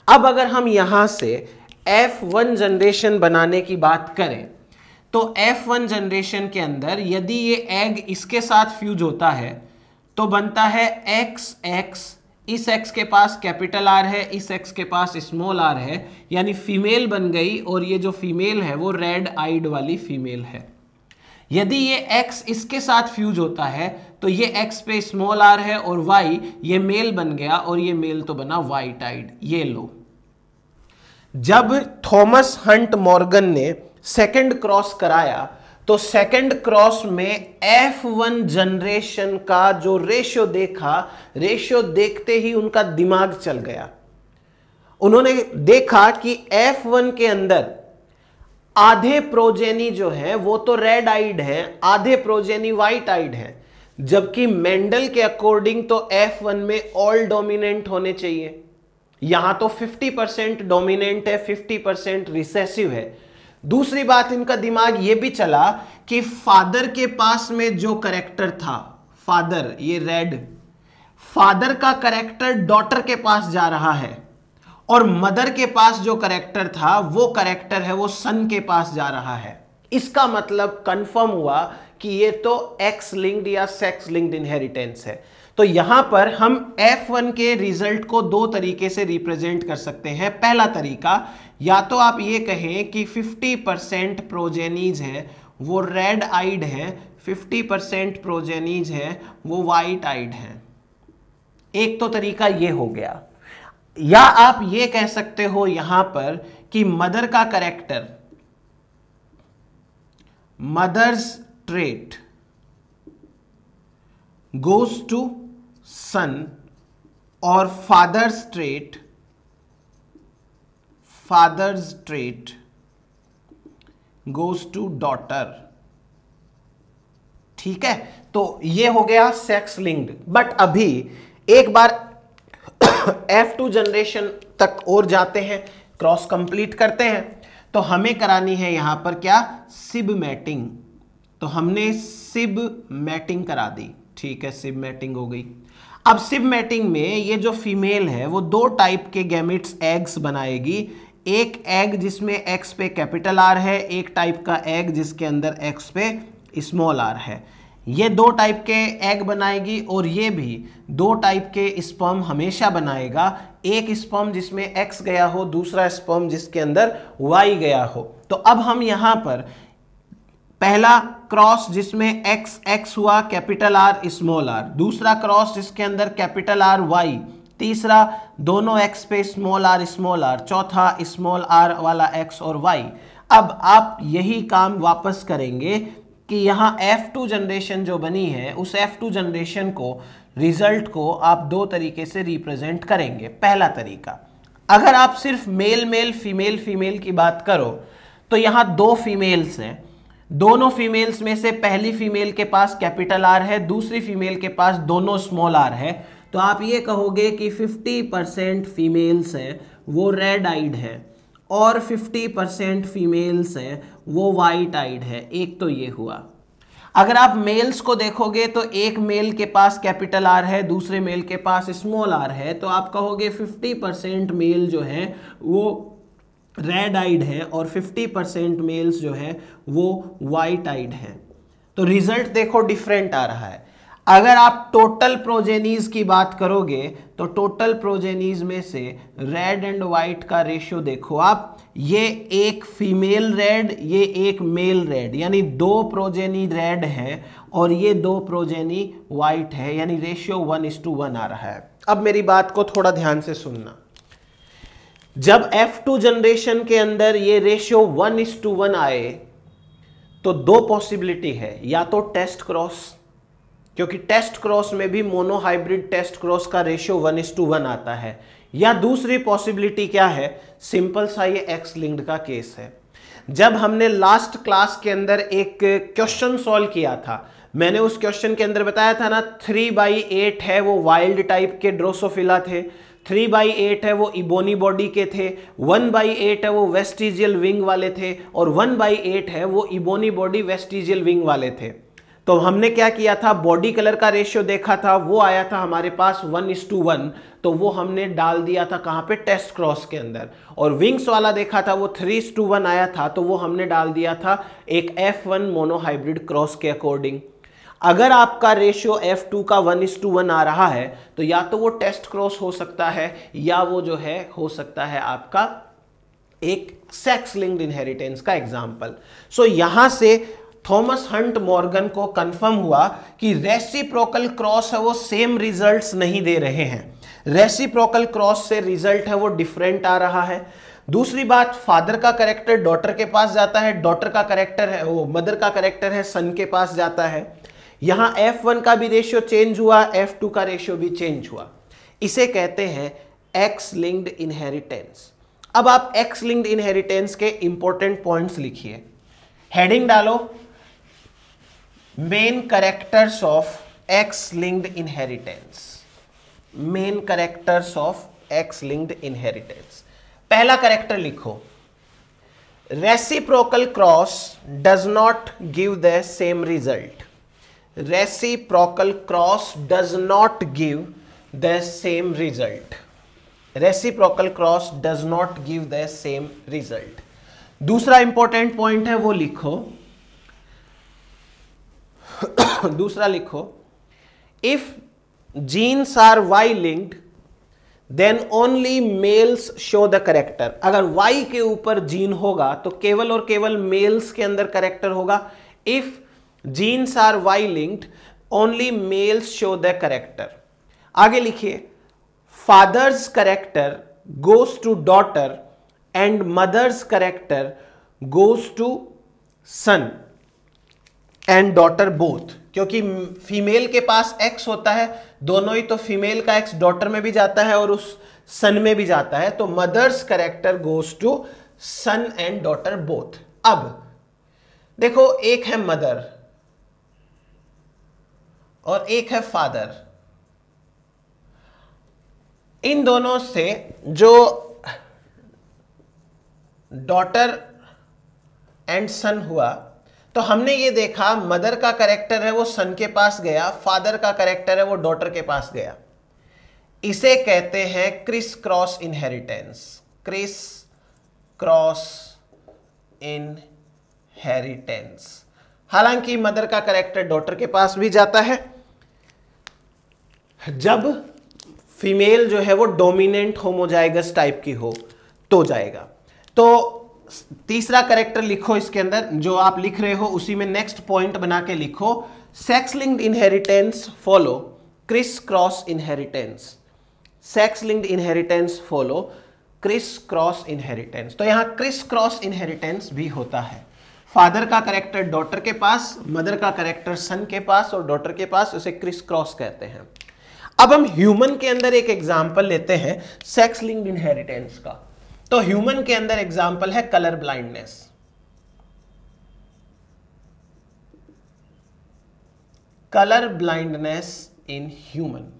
अब अगर हम यहाँ से F1 जनरेशन बनाने की बात करें तो F1 जनरेशन के अंदर यदि ये एग इसके साथ फ्यूज होता है तो बनता है एक्स एक्स इस एक्स के पास कैपिटल आर है, इस एक्स के पास स्मॉल आर है, यानी फीमेल बन गई और ये जो फीमेल है, वो रेड आइड वाली फीमेल है। यदि ये एक्स इसके साथ फ्यूज होता है तो ये एक्स पे स्मॉल आर है और वाई ये मेल बन गया और ये मेल तो बना वाइट टाइड ये लो जब थॉमस हंट मॉर्गन ने सेकंड क्रॉस कराया तो सेकंड क्रॉस में F1 जनरेशन का जो रेशियो देखा रेशियो देखते ही उनका दिमाग चल गया. उन्होंने देखा कि F1 के अंदर आधे प्रोजेनी जो है, वो तो रेड आइड है, आधे प्रोजेनी व्हाइट आइड है, जबकि मेंडल के अकॉर्डिंग तो F1 में ऑल डोमिनेंट होने चाहिए। यहाँ तो 50 परसेंट डोमिनेंट है 50 परसेंट रिसेसिव है। दूसरी बात, इनका दिमाग ये भी चला कि फादर के पास में जो करेक्टर था फादर ये रेड फादर का करेक्टर डॉटर के पास जा रहा है। और मदर के पास जो करेक्टर था, वो करेक्टर है, वो सन के पास जा रहा है। इसका मतलब कंफर्म हुआ कि ये तो एक्स लिंक्ड या सेक्स लिंक्ड इनहेरिटेंस है। तो यहाँ पर हम F1 के रिज़ल्ट को दो तरीके से रिप्रेजेंट कर सकते हैं। पहला तरीका, या तो आप ये कहें कि 50 परसेंट प्रोजेनीज है, वो रेड आइड है 50 परसेंट प्रोजेनीज है, वो वाइट आइड है। एक तो तरीका ये हो गया। या आप ये कह सकते हो यहाँ पर कि मदर का character, mother's trait goes to son और father's trait father's trait goes to daughter. ठीक है? तो ये हो गया सेक्स लिंक्ड बट अभी एक बार F2 जनरेशन तक और जाते हैं क्रॉस कंप्लीट करते हैं। तो हमें करानी है यहाँ पर क्या? सिब मैटिंग तो हमने सिब मैटिंग करा दी। ठीक है सिब मैटिंग हो गई। अब सिब मैटिंग में ये जो फीमेल है, वो दो टाइप के गैमिट्स एग्स बनाएगी। एक एग जिसमें एक्स पे कैपिटल आर है, एक टाइप का एग जिसके अंदर एक्स पे स्मॉल आर है। ये दो टाइप के एग बनाएगी और ये भी दो टाइप के स्पर्म हमेशा बनाएगा। एक स्पर्म जिसमें एक्स गया हो, दूसरा स्पर्म जिसके अंदर वाई गया हो। तो अब हम यहाँ पर पहला क्रॉस जिसमें एक्स एक्स हुआ कैपिटल आर स्मॉल आर दूसरा क्रॉस जिसके अंदर कैपिटल आर वाई तीसरा, दोनों एक्स पे स्मॉल आर स्मॉल आर चौथा स्मॉल आर वाला एक्स और वाई अब आप यही काम वापस करेंगे कि यहाँ F2 जनरेशन जो बनी है, उस F2 जनरेशन को रिज़ल्ट को आप दो तरीके से रिप्रेजेंट करेंगे। पहला तरीका, अगर आप सिर्फ़ मेल मेल फीमेल फीमेल की बात करो तो यहाँ दो फीमेल्स हैं। दोनों फीमेल्स में से पहली फीमेल के पास कैपिटल आर है, दूसरी फीमेल के पास दोनों स्मॉल आर है। तो आप ये कहोगे कि 50 परसेंट फीमेल्स हैं, वो रेड आइड है। और 50 परसेंट फीमेल्स हैं, वो वाइट आइड है। एक तो ये हुआ। अगर आप मेल्स को देखोगे तो एक मेल के पास कैपिटल आर है, दूसरे मेल के पास स्मॉल आर है तो आप कहोगे 50 परसेंट मेल जो है, वो रेड आइड है और 50 परसेंट मेल्स जो है, वो वाइट आइड है। तो रिज़ल्ट देखो डिफरेंट आ रहा है। अगर आप टोटल प्रोजेनीज की बात करोगे तो टोटल प्रोजेनीज में से रेड एंड व्हाइट का रेशियो देखो आप। ये एक फीमेल रेड ये एक मेल रेड यानी दो प्रोजेनी रेड है और ये दो प्रोजेनी व्हाइट है, यानी ratio one is to one आ रहा है। अब मेरी बात को थोड़ा ध्यान से सुनना। जब F2 जनरेशन के अंदर ये ratio one is to one आए तो दो पॉसिबिलिटी है, या तो टेस्ट क्रॉस क्योंकि टेस्ट क्रॉस में भी मोनोहाइब्रिड टेस्ट क्रॉस का ratio one is to one आता है। या दूसरी पॉसिबिलिटी क्या है? सिंपल सा ये एक्स लिंक्ड का केस है। जब हमने लास्ट क्लास के अंदर एक क्वेश्चन सॉल्व किया था, मैंने उस क्वेश्चन के अंदर बताया था ना थ्री बाई एट है वो वाइल्ड टाइप के ड्रोसोफिला थे थ्री बाई एट है वो इबोनी बॉडी के थे वन बाई एट है वो वेस्टिजियल विंग वाले थे, और वन बाई एट है वो इबोनी बॉडी वेस्टिजियल विंग वाले थे। तो हमने क्या किया था? बॉडी कलर का रेशियो देखा था वो आया था हमारे पास वन इज़ टू वन तो वो हमने डाल दिया था कहाँ पे? टेस्ट क्रॉस के अंदर। और विंग्स वाला देखा था वो थ्री टू वन आया था तो वो हमने डाल दिया था एक एफ़ वन मोनोहाइब्रिड क्रॉस के अकॉर्डिंग अगर आपका रेशियो एफ़ टू का वन इज़ टू वन आ रहा है तो या तो वो टेस्ट क्रॉस हो सकता है या वो जो है हो सकता है आपका एक सेक्स लिंक्ड इनहेरिटेंस का एग्ज़ाम्पल सो so, यहाँ से थॉमस हंट मॉर्गन को कंफर्म हुआ कि रेसिप्रोकल क्रॉस है वो सेम रिजल्ट्स नहीं दे रहे हैं। रेसिप्रोकल क्रॉस से रिज़ल्ट है वो डिफरेंट आ रहा है। दूसरी बात फादर का करेक्टर डॉटर के पास जाता है। डॉटर का करेक्टर है, वो मदर का करेक्टर है सन के पास जाता है। यहाँ F1 का भी रेशियो चेंज हुआ F2 का रेशियो भी चेंज हुआ। इसे कहते हैं एक्स लिंक्ड इनहेरिटेंस अब आप एक्स लिंक्ड इनहेरिटेंस के इंपॉर्टेंट पॉइंट्स लिखिए। हेडिंग डालो। Main characters of X linked inheritance main characters of X linked inheritance पहला करेक्टर लिखो. Reciprocal cross does not give the same result reciprocal cross does not give the same result. Reciprocal cross does not give the same result दूसरा important point है, वो लिखो. दूसरा लिखो। If genes are Y linked then only males show the character अगर Y के ऊपर gene होगा तो केवल और केवल मेल्स के अंदर करेक्टर होगा। If genes are Y linked only males show the character आगे लिखिए। Father's character goes to daughter and mother's character goes to son and daughter both क्योंकि फीमेल के पास एक्स होता है, दोनों ही तो फीमेल का एक्स डॉटर में भी जाता है और उस सन में भी जाता है तो mother's character goes to son and daughter both अब, देखो, एक है मदर और एक है फादर इन दोनों से जो डॉटर एंड सन हुआ तो हमने ये देखा मदर का करेक्टर है वो सन के पास गया फादर का करेक्टर है वो डॉटर के पास गया। इसे कहते हैं criss cross inheritance criss cross inheritance हालाँकि मदर का करेक्टर डॉटर के पास भी जाता है। जब फीमेल जो है वो डोमिनेंट होमोजाइगस टाइप की हो तो जाएगा। तो तीसरा करेक्टर लिखो इसके अंदर, जो आप लिख रहे हो, उसी में नेक्स्ट पॉइंट बना के लिखो। Sex linked inheritance follow criss cross inheritance sex linked inheritance follow criss cross inheritance तो यहाँ क्रिस क्रॉस इनहेरिटेंस भी होता है। फादर का करेक्टर डॉटर के पास मदर का करेक्टर सन के पास, और डॉटर के पास उसे क्रिस क्रॉस कहते हैं। अब हम ह्यूमन के अंदर एक एग्ज़ाम्पल लेते हैं सेक्स लिंक्ड इनहेरिटेंस का। तो ह्यूमन के अंदर एग्ज़ाम्पल है colour blindness colour blindness in human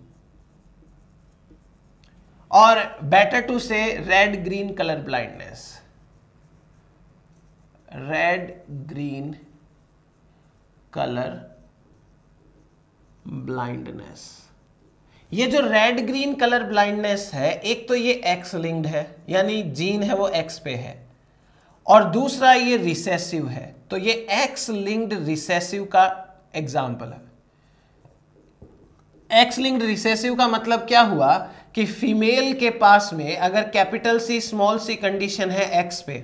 और better to say red green colour blindness red green colour blindness ये जो रेड ग्रीन कलर ब्लाइंडनेस है, एक तो ये एक्स लिंक्ड है, यानी जीन है वो एक्स पे है। और दूसरा ये रिसेसिव है तो ये एक्स लिंक्ड रिसेसिव का एग्ज़ाम्पल है। एक्स लिंक्ड रिसेसिव का मतलब क्या हुआ कि फीमेल के पास में अगर capital C small C condition है एक्स पे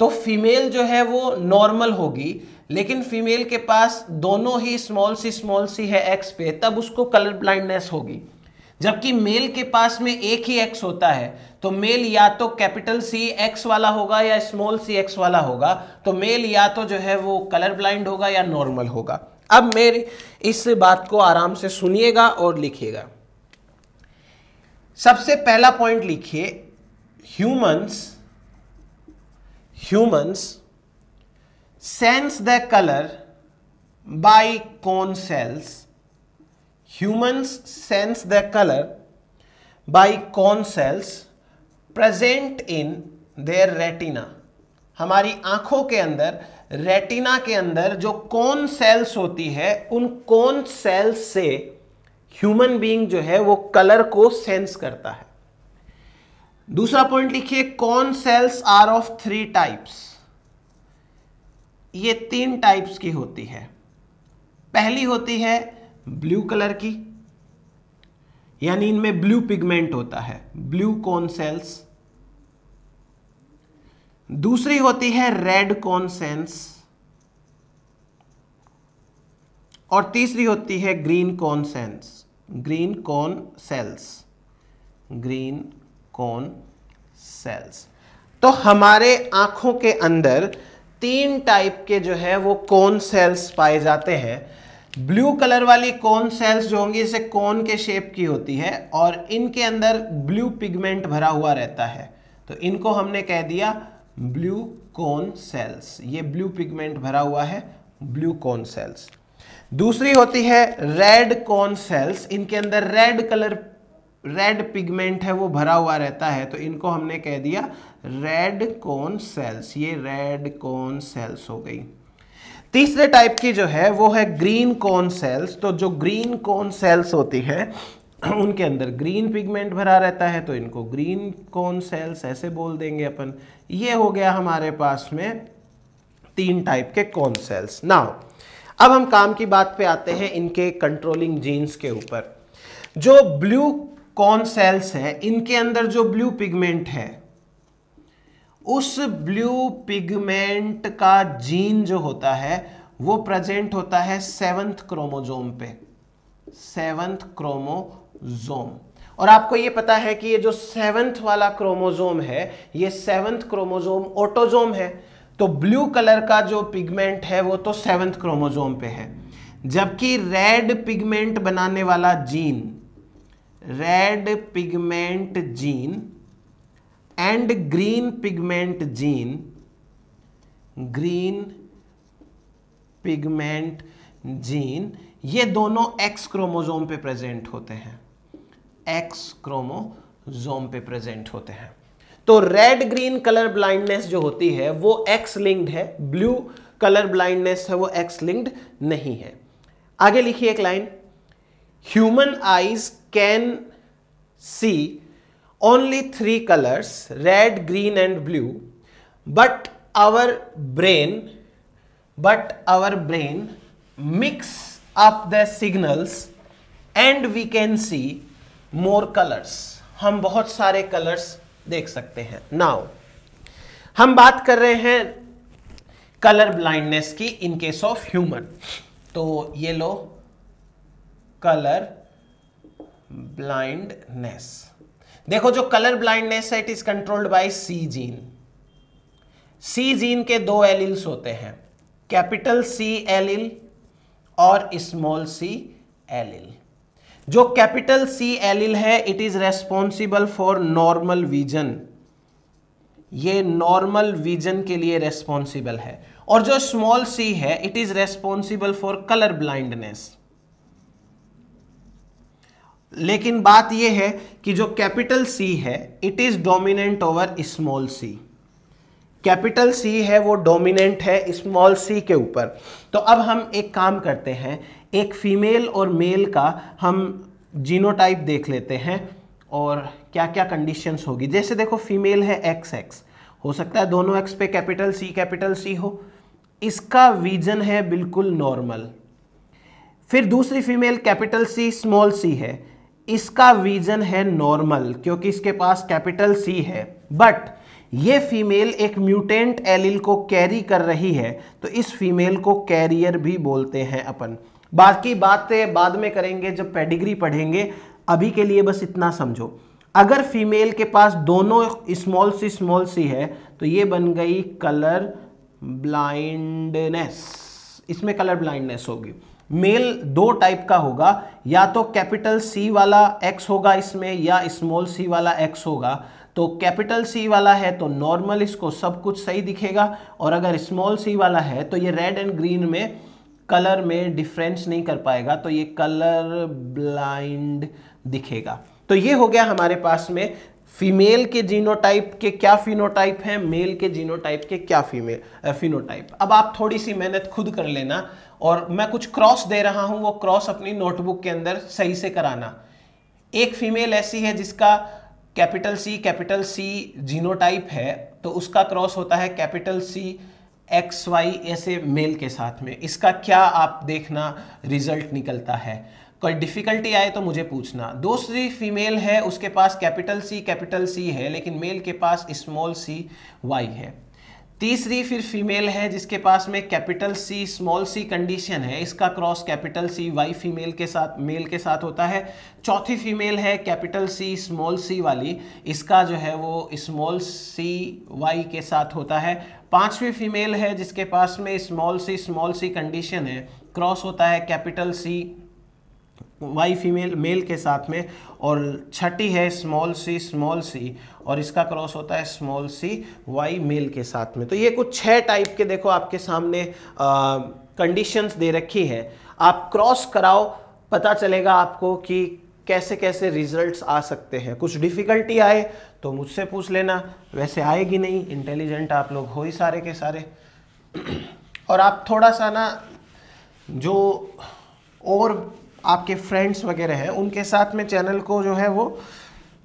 तो फीमेल जो है वो नॉर्मल होगी लेकिन फीमेल के पास दोनों ही स्मॉल सी स्मॉल सी है एक्स पे, तब उसको कलर ब्लाइंडनेस होगी। जबकि मेल के पास में एक ही एक्स होता है तो मेल या तो कैपिटल सी एक्स वाला होगा या स्मॉल सी एक्स वाला होगा तो मेल या तो जो है वो कलर ब्लाइंड होगा या नॉर्मल होगा। अब मेरे इस बात को आराम से सुनिएगा और लिखिएगा। सबसे पहला पॉइंट लिखिए humans humans sense the color by cone cells. Humans sense the color by cone cells present in their retina. हमारी आँखों के अंदर रेटिना के अंदर जो कौन सेल्स होती है, उन कौन सेल्स से ह्यूमन बीइंग जो है, वो कलर को सेंस करता है दूसरा पॉइंट लिखिए कौन cells are of three types ये तीन टाइप्स की होती है। पहली होती है ब्लू कलर की, यानी इनमें ब्लू पिगमेंट होता है ब्लू कौन सेल्स दूसरी होती है रेड कौन सेंस और तीसरी होती है green cone sense green cone cells green cone cells तो हमारे आँखों के अंदर तीन टाइप के जो है वो कौन सेल्स पाए जाते हैं। ब्लू कलर वाली कौन सेल्स जो होंगी, इसे कौन के शेप की होती है और इनके अंदर ब्लू पिगमेंट भरा हुआ रहता है। तो इनको हमने कह दिया ब्लू कौन सेल्स। ये ब्लू पिगमेंट भरा हुआ है, ब्लू कौन सेल्स। दूसरी होती है रेड कौन सेल्स। इनके अंदर रेड कलर रेड पिगमेंट है, वो भरा हुआ रहता है तो इनको हमने कह दिया रेड कौन सेल्स ये रेड कौन सेल्स हो गई। तीसरे टाइप की जो है, वो है ग्रीन कौन सेल्स तो जो ग्रीन कौन सेल्स होती है, उनके अंदर ग्रीन पिगमेंट भरा रहता है तो इनको ग्रीन कौन सेल्स ऐसे बोल देंगे अपन। ये हो गया हमारे पास में तीन टाइप के कौन सेल्स नाउ अब हम काम की बात पे आते हैं इनके कंट्रोलिंग जीन्स के ऊपर। जो ब्लू कौन सेल्स है? इनके अंदर जो ब्लू पिगमेंट है, उस ब्लू पिगमेंट का जीन जो होता है, वो प्रेजेंट होता है सेवंथ क्रोमोजोम पे। सेवंथ क्रोमोजोम और आपको ये पता है कि ये जो सेवंथ वाला क्रोमोजोम है, ये सेवंथ क्रोमोजोम ऑटोजोम है। तो ब्लू कलर का जो पिगमेंट है, वो तो सेवंथ क्रोमोजोम पे है। जबकि रेड पिगमेंट बनाने वाला gene red pigment gene and green pigment gene green pigment gene ये दोनों एक्स क्रोमोजोम पे प्रेजेंट होते हैं। एक्स क्रोमोजोम पे प्रेजेंट होते हैं। तो रेड ग्रीन कलर ब्लाइंडनेस जो होती है, वो एक्स लिंक्ड है। ब्लू कलर ब्लाइंडनेस है, वो एक्स लिंक्ड नहीं है। आगे लिखिए एक line human eyes can see only three colours red green and blue but our brain but our brain mix up the signals and we can see more colours हम बहुत सारे कलर्स देख सकते हैं। नाउ हम बात कर रहे हैं कलर ब्लाइंडनेस की इन केस ऑफ़ ह्यूमन तो ये लो कलर ब्लाइंडनेस। देखो जो कलर ब्लाइंडनेस है it is controlled by C gene C gene के दो एलिल्स होते हैं कैपिटल सी एलिल और स्मॉल सी एलिल जो कैपिटल सी एलिल है it is responsible for normal vision ये नॉर्मल विजन के लिए रेस्पॉन्सिबल है. और जो स्मॉल सी है it is responsible for colour blindness लेकिन बात यह है कि जो कैपिटल सी है it is dominant over small C capital C है, वो डोमिनेंट है स्मॉल सी के ऊपर। तो अब हम एक काम करते हैं, एक फीमेल और मेल का हम जीनोटाइप देख लेते हैं और क्या क्या कंडीशंस होगी। जैसे देखो फीमेल है एक्स एक्स हो सकता है दोनों एक्स पे कैपिटल सी कैपिटल सी हो। इसका विजन है बिल्कुल नॉर्मल फिर दूसरी female capital C small C है। इसका विजन है नॉर्मल, क्योंकि इसके पास कैपिटल सी है। बट ये फीमेल एक म्यूटेंट एलिल को कैरी कर रही है तो इस फीमेल को कैरियर भी बोलते हैं अपन। बाकी बातें बाद में करेंगे, जब पेडिग्री पढ़ेंगे। अभी के लिए बस इतना समझो। अगर फीमेल के पास दोनों स्मॉल सी स्मॉल सी है तो ये बन गई कलर ब्लाइंडनेस इसमें कलर ब्लाइंडनेस होगी। मेल दो टाइप का होगा, या तो कैपिटल सी वाला एक्स होगा इसमें, या स्मॉल सी वाला एक्स होगा। तो कैपिटल सी वाला है तो नॉर्मल इसको सब कुछ सही दिखेगा, और अगर स्मॉल सी वाला है तो ये रेड एंड ग्रीन में कलर में डिफरेंस नहीं कर पाएगा तो ये कलर ब्लाइंड दिखेगा। तो ये हो गया हमारे पास में फीमेल के जीनोटाइप के क्या फिनोटाइप हैं मेल के जीनोटाइप के क्या फीमेल फिनोटाइप अब आप थोड़ी सी मेहनत खुद कर लेना और मैं कुछ क्रॉस दे रहा हूँ, वो क्रॉस अपनी नोटबुक के अंदर सही से कराना। एक फीमेल ऐसी है जिसका capital C capital C genotype है तो उसका क्रॉस होता है कैपिटल सी एक्स वाई ऐसे मेल के साथ में। इसका क्या आप देखना रिज़ल्ट निकलता है। कोई डिफिकल्टी आए तो मुझे पूछना। दूसरी फीमेल है, उसके पास कैपिटल सी कैपिटल सी है, लेकिन मेल के पास स्मॉल सी वाई है। तीसरी फिर फीमेल है, जिसके पास में capital C, small C condition है। इसका cross capital C, Y female के साथ, मेल के साथ होता है। चौथी फीमेल है कैपिटल सी, स्मॉल सी वाली। इसका जो है वो स्मॉल सी, वाई के साथ होता है। पांचवी फीमेल है, जिसके पास में small C small C condition है। क्रॉस होता है capital C Y female male के साथ में, और छठी है स्मॉल सी स्मॉल सी और इसका क्रॉस होता है स्मॉल सी वाई मेल के साथ में। तो ये कुछ छह टाइप के देखो आपके सामने कंडीशंस दे रखी है। आप क्रॉस कराओ, पता चलेगा आपको कि कैसे कैसे रिजल्ट्स आ सकते हैं। कुछ डिफ़िकल्टी आए तो मुझसे पूछ लेना। वैसे आएगी नहीं इंटेलिजेंट आप लोग हो ही सारे के सारे। और आप थोड़ा सा ना, जो और आपके फ्रेंड्स वगैरह हैं, उनके साथ में चैनल को जो है वो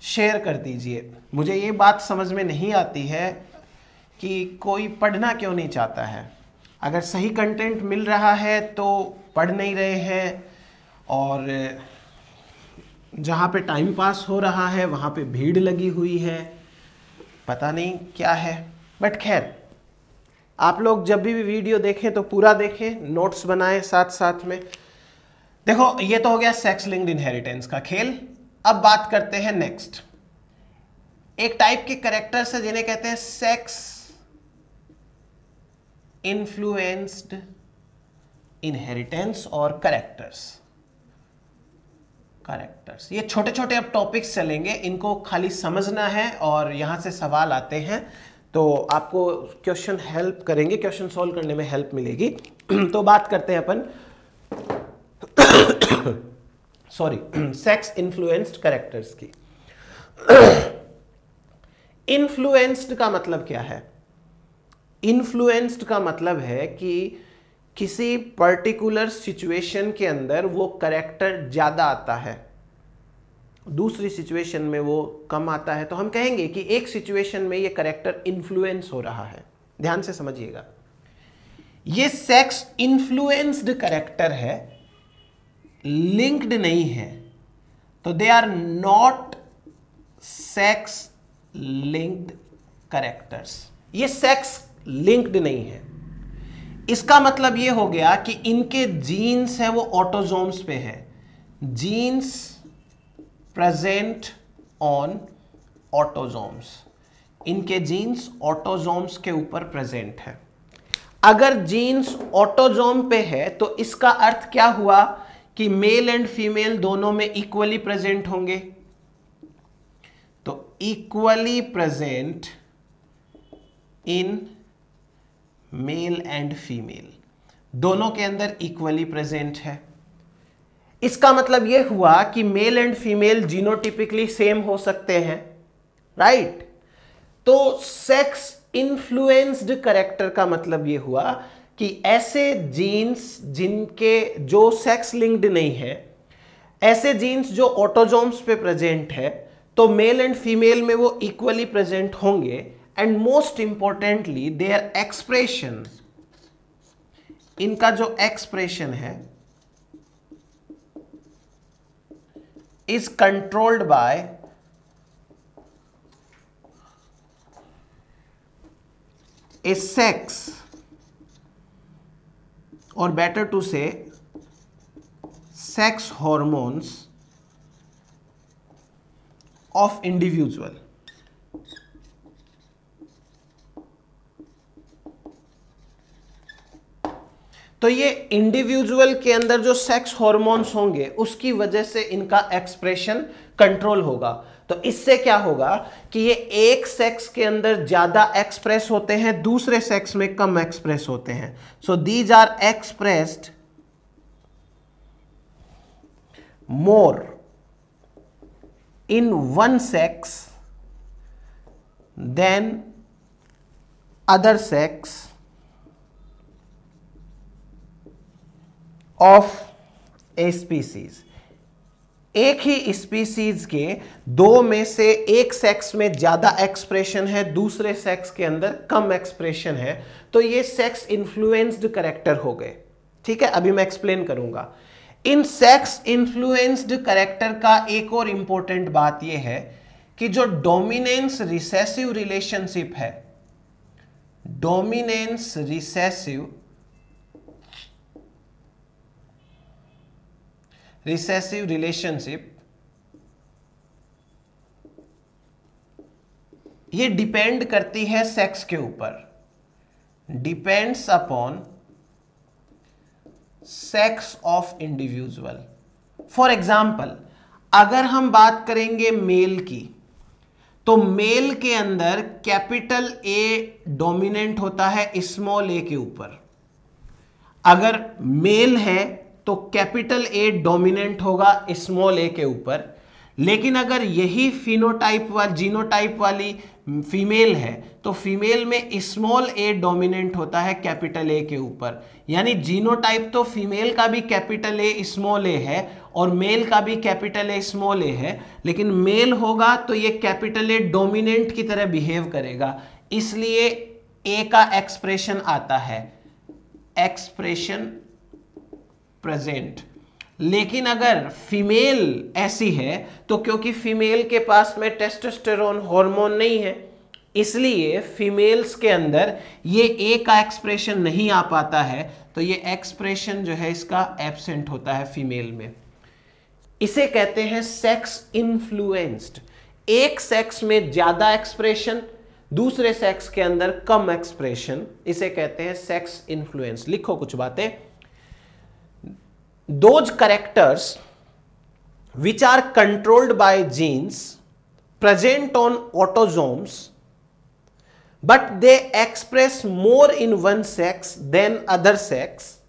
शेयर कर दीजिए। मुझे ये बात समझ में नहीं आती है कि कोई पढ़ना क्यों नहीं चाहता है। अगर सही कंटेंट मिल रहा है तो पढ़ नहीं रहे हैं और जहाँ पे टाइम पास हो रहा है, वहाँ पे भीड़ लगी हुई है। पता नहीं क्या है। बट खैर, आप लोग जब भी वीडियो देखें तो पूरा देखें नोट्स बनाएँ साथ साथ में। देखो, ये तो हो गया सेक्स लिंक्ड इनहेरिटेंस का खेल। अब बात करते हैं नेक्स्ट एक टाइप के करेक्टर्स है जिन्हें कहते हैं सेक्स इन्फ्लुएंस्ड इनहेरिटेंस और करेक्टर्स करेक्टर्स ये छोटे छोटे अब टॉपिक्स चलेंगे। इनको खाली समझना है और यहाँ से सवाल आते हैं। तो आपको क्वेश्चन हेल्प करेंगे। क्वेश्चन सॉल्व करने में हेल्प मिलेगी। तो बात करते हैं अपन। सॉरी सेक्स इन्फ्लुएंस्ड करेक्टर्स की। इन्फ्लुएंस्ड का मतलब क्या है? इन्फ्लुएंस्ड का मतलब है कि किसी पर्टिकुलर सिचुएशन के अंदर वो करेक्टर ज़्यादा आता है। दूसरी सिचुएशन में वो कम आता है। तो हम कहेंगे कि एक सिचुएशन में ये करेक्टर इन्फ्लुएंस हो रहा है। ध्यान से समझिएगा। ये सेक्स इन्फ्लुएंस्ड करेक्टर है लिंक्ड नहीं है तो they are not sex linked characters ये सेक्स लिंक्ड नहीं है। इसका मतलब ये हो गया कि इनके जीन्स है, वो ऑटोजोम्स पे है। जीन्स प्रेजेंट ऑन ऑटोजोम्स इनके जीन्स ऑटोजोम्स के ऊपर प्रेजेंट है। अगर जीन्स ऑटोजोम पे है तो इसका अर्थ क्या हुआ? कि मेल एंड फीमेल दोनों में इक्वली प्रेजेंट होंगे। तो equally present in male and female दोनों के अंदर इक्वली प्रेजेंट है। इसका मतलब यह हुआ कि male and female genotypically same हो सकते हैं राइट right? तो सेक्स इन्फ्लुएंस्ड करेक्टर का मतलब यह हुआ कि ऐसे जीन्स जिनके, जो सेक्स लिंक्ड नहीं है, ऐसे जीन्स जो ऑटोजोम्स पे प्रेजेंट है तो मेल एंड फीमेल में वो इक्वली प्रेजेंट होंगे and most importantly their expression इनका जो एक्सप्रेशन है is controlled by a sex or better to say, sex hormones of individual. तो ये इंडिविजुअल के अंदर जो सेक्स हॉर्मोन्स होंगे, उसकी वजह से इनका एक्सप्रेशन कंट्रोल होगा। तो इससे क्या होगा कि ये एक सेक्स के अंदर ज़्यादा एक्सप्रेस होते हैं, दूसरे सेक्स में कम एक्सप्रेस होते हैं। So these are expressed more in one sex than other sex of a species एक ही स्पीसीज के दो में से एक सेक्स में ज़्यादा एक्सप्रेशन है, दूसरे सेक्स के अंदर कम एक्सप्रेशन है तो ये सेक्स इन्फ्लुएंस्ड करेक्टर हो गए। ठीक है? अभी मैं एक्सप्लेन करूँगा। इन सेक्स इन्फ्लुएंस्ड करेक्टर का एक और इंपॉर्टेंट बात यह है कि जो डोमिनेंस रिसेसिव रिलेशनशिप है डोमिनेंस रिसेसिव रिसेसिव रिलेशनशिप ये डिपेंड करती है सेक्स के ऊपर। Depends upon sex of individual for example अगर हम बात करेंगे मेल की तो मेल के अंदर कैपिटल ए डोमिनेंट होता है स्मॉल ए के ऊपर। अगर मेल है तो कैपिटल ए डोमिनेंट होगा स्मॉल ए के ऊपर। लेकिन अगर यही फिनोटाइप वाली जीनोटाइप वाली फीमेल है तो फीमेल में स्मॉल ए डोमिनेंट होता है कैपिटल ए के ऊपर। यानी जीनोटाइप तो फीमेल का भी कैपिटल ए स्मॉल ए है और मेल का भी कैपिटल ए स्मॉल ए है, लेकिन मेल होगा तो ये कैपिटल ए डोमिनेंट की तरह बिहेव करेगा। इसलिए ए का एक्सप्रेशन आता है। एक्सप्रेशन प्रेजेंट लेकिन अगर फीमेल ऐसी है तो क्योंकि फीमेल के पास में टेस्टोस्टेरोन हार्मोन नहीं है, इसलिए फीमेल्स के अंदर ये ए का एक्सप्रेशन नहीं आ पाता है तो ये एक्सप्रेशन जो है इसका एबसेंट होता है फीमेल में। इसे कहते हैं सेक्स इन्फ्लुएंस्ड एक सेक्स में ज़्यादा एक्सप्रेशन दूसरे सेक्स के अंदर कम एक्सप्रेशन इसे कहते हैं सेक्स इन्फ्लुएंस लिखो कुछ बातें। Those characters which are controlled by genes present on autosomes but they express more in one sex than other sex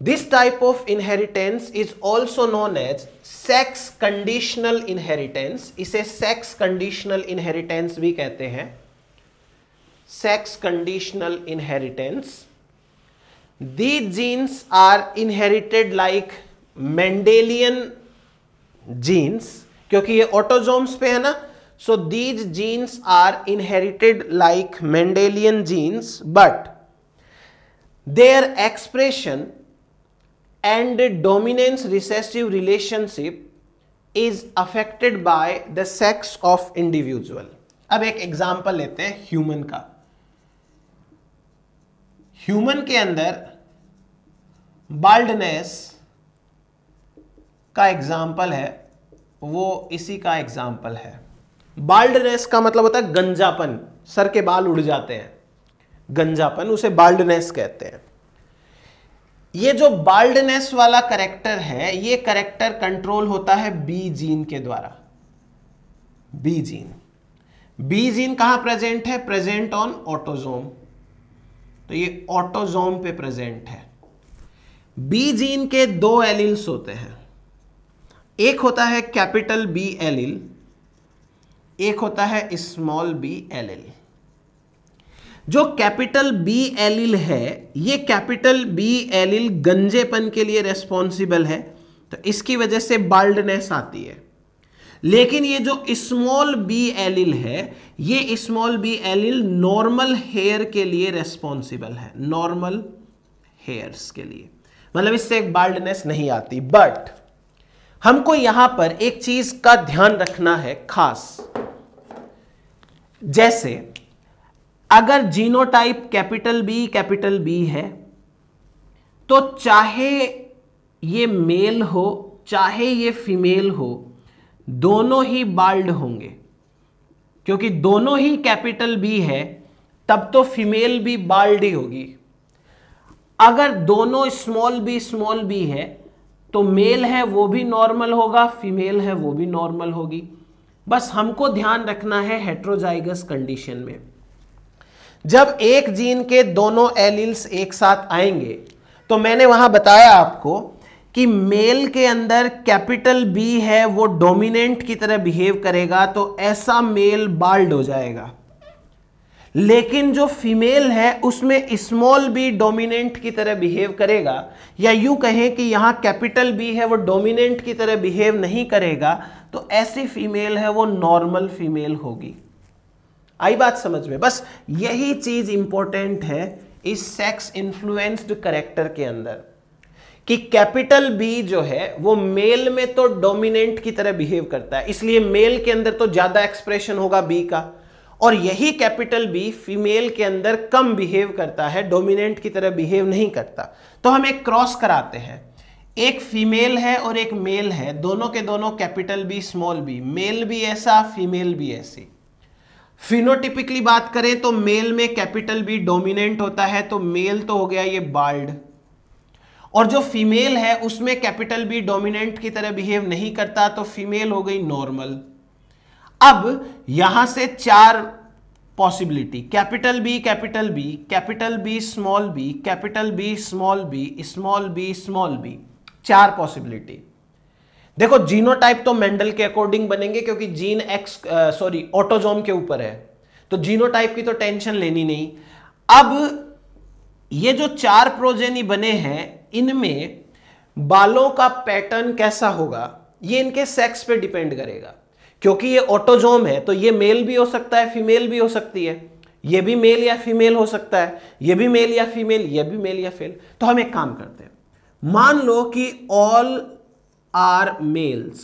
this type of inheritance is also known as sex conditional inheritance इसे sex conditional inheritance भी कहते हैं sex conditional inheritance these genes are inherited like Mendelian genes क्योंकि ये autosomes पे है ना? So these genes are inherited like Mendelian genes but their expression and dominance recessive relationship is affected by the sex of individual अब एक example लेते हैं human का। ह्यूमन के अंदर बाल्डनेस का एग्ज़ाम्पल है, वो इसी का एग्ज़ाम्पल है। बाल्डनेस का मतलब होता है गंजापन, सर के बाल उड़ जाते हैं। गंजापन उसे बाल्डनेस कहते हैं। ये जो बाल्डनेस वाला करेक्टर है, ये करेक्टर कंट्रोल होता है बी जीन के द्वारा। बी जीन बी जीन कहाँ प्रेजेंट है? प्रेजेंट ऑन ऑटोजोम तो ये ऑटोजोम पे प्रेजेंट है। बी जीन के दो एलिल्स होते हैं। एक होता है कैपिटल बी एलिल एक होता है स्मॉल बी एलिल जो कैपिटल बी एलिल है, ये कैपिटल बी एलिल गंजेपन के लिए रेस्पॉन्सिबल है तो इसकी वजह से बाल्डनेस आती है। लेकिन ये जो स्मॉल बी एलिल है, ये small B allele normal hair के लिए रेस्पॉन्सिबल है। नॉर्मल हेयर्स के लिए। मतलब इससे एक बाल्डनेस नहीं आती। बट हमको यहाँ पर एक चीज़ का ध्यान रखना है खास। जैसे, अगर genotype capital B capital B है तो चाहे ये मेल हो, चाहे ये फीमेल हो दोनों ही बाल्ड होंगे। क्योंकि दोनों ही कैपिटल बी है, तब तो फीमेल भी बाल्ड ही होगी। अगर दोनों स्मॉल बी स्मॉल बी है तो मेल है वो भी नॉर्मल होगा फीमेल है वो भी नॉर्मल होगी। बस हमको ध्यान रखना है हेट्रोजाइगस कंडीशन में। जब एक जीन के दोनों एलिल्स एक साथ आएँगे तो मैंने वहाँ बताया आपको कि मेल के अंदर कैपिटल बी है, वो डोमिनेंट की तरह बिहेव करेगा तो ऐसा मेल बाल्ड हो जाएगा। लेकिन जो फीमेल है, उसमें स्मॉल बी डोमिनेंट की तरह बिहेव करेगा। या यूँ कहें कि यहाँ कैपिटल बी है, वो डोमिनेंट की तरह बिहेव नहीं करेगा तो ऐसी फीमेल है, वो नॉर्मल फीमेल होगी। आई बात समझ में? बस यही चीज़ इंपॉर्टेंट है इस सेक्स इन्फ्लुएंस्ड करेक्टर के अंदर। कि कैपिटल बी जो है, वो मेल में तो डोमिनेंट की तरह बिहेव करता है। इसलिए मेल के अंदर तो ज़्यादा एक्सप्रेशन होगा बी का। और यही कैपिटल बी फीमेल के अंदर कम बिहेव करता है डोमिनेंट की तरह बिहेव नहीं करता। तो हम एक क्रॉस कराते हैं। एक फीमेल है और एक मेल है। दोनों के दोनों capital B small B male भी ऐसा फीमेल भी ऐसी। फिनोटिपिकली बात करें तो मेल में कैपिटल बी डोमिनेंट होता है तो मेल तो हो गया ये बाल्ड और जो फीमेल है, उसमें कैपिटल बी डोमिनेंट की तरह बिहेव नहीं करता तो फीमेल हो गई नॉर्मल अब यहाँ से चार possibility capital B capital B capital B small B capital B small B small B small B चार पॉसिबिलिटी देखो जीनोटाइप तो मेंडल के अकॉर्डिंग बनेंगे क्योंकि जीन एक्स सॉरी ऑटोजोम के ऊपर है. तो जीनोटाइप की तो टेंशन लेनी नहीं. अब ये जो चार प्रोजेनी बने हैं इनमें बालों का पैटर्न कैसा होगा, ये इनके सेक्स पे डिपेंड करेगा। क्योंकि ये ऑटोजोम है तो ये मेल भी हो सकता है फीमेल भी हो सकती है। ये भी मेल या फीमेल हो सकता है, ये भी मेल या फीमेल ये भी मेल या फेल तो हम एक काम करते हैं। मान लो कि ऑल आर मेल्स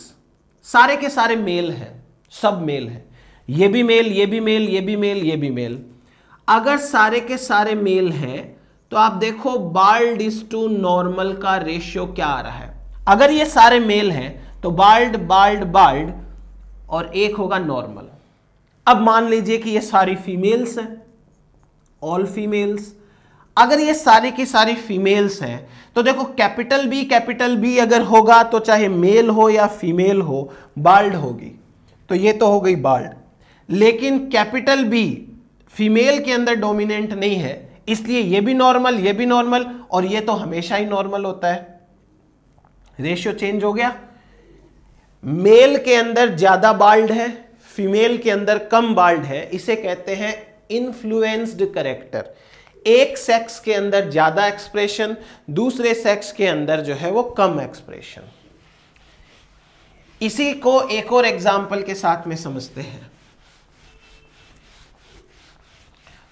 सारे के सारे मेल हैं, सब मेल है। ये भी मेल ये भी मेल ये भी मेल ये भी मेल अगर सारे के सारे मेल हैं तो आप देखो बाल्ड इज़ टू नॉर्मल का रेशियो क्या आ रहा है? अगर ये सारे मेल हैं तो बाल्ड बाल्ड बाल्ड और एक होगा नॉर्मल अब मान लीजिए कि ये सारी फीमेल्स हैं ऑल फीमेल्स अगर ये सारी की सारी फीमेल्स हैं तो देखो कैपिटल बी कैपिटल बी अगर होगा तो चाहे मेल हो या फीमेल हो बाल्ड होगी. तो ये तो हो गई बाल्ड लेकिन कैपिटल बी फीमेल के अंदर डोमिनेंट नहीं है इसलिए ये भी नॉर्मल ये भी नॉर्मल और ये तो हमेशा ही नॉर्मल होता है। रेशियो चेंज हो गया। मेल के अंदर ज़्यादा बाल्ड है फीमेल के अंदर कम बाल्ड है, इसे कहते हैं इन्फ्लुएंस्ड करेक्टर एक सेक्स के अंदर ज़्यादा एक्सप्रेशन दूसरे सेक्स के अंदर जो है वो कम एक्सप्रेशन इसी को एक और एग्ज़ाम्पल के साथ में समझते हैं।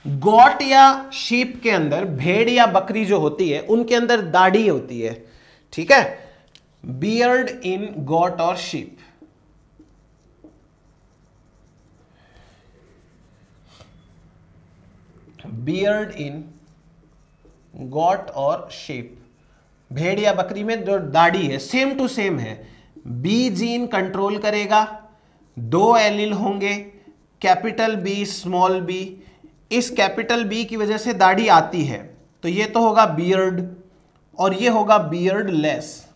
गॉट या शीप के अंदर भेड़ या बकरी जो होती है, उनके अंदर दाढ़ी होती है। ठीक है? बियर्ड इन गॉट और शीप बियर्ड इन गॉट और शीप भेड़ या बकरी में जो दाढ़ी है सेम टू सेम है। बी जीन कंट्रोल करेगा, दो एलिल होंगे कैपिटल बी स्मॉल बी इस कैपिटल बी की वजह से दाढ़ी आती है तो ये तो होगा बियर्ड और ये होगा बियर्ड लेस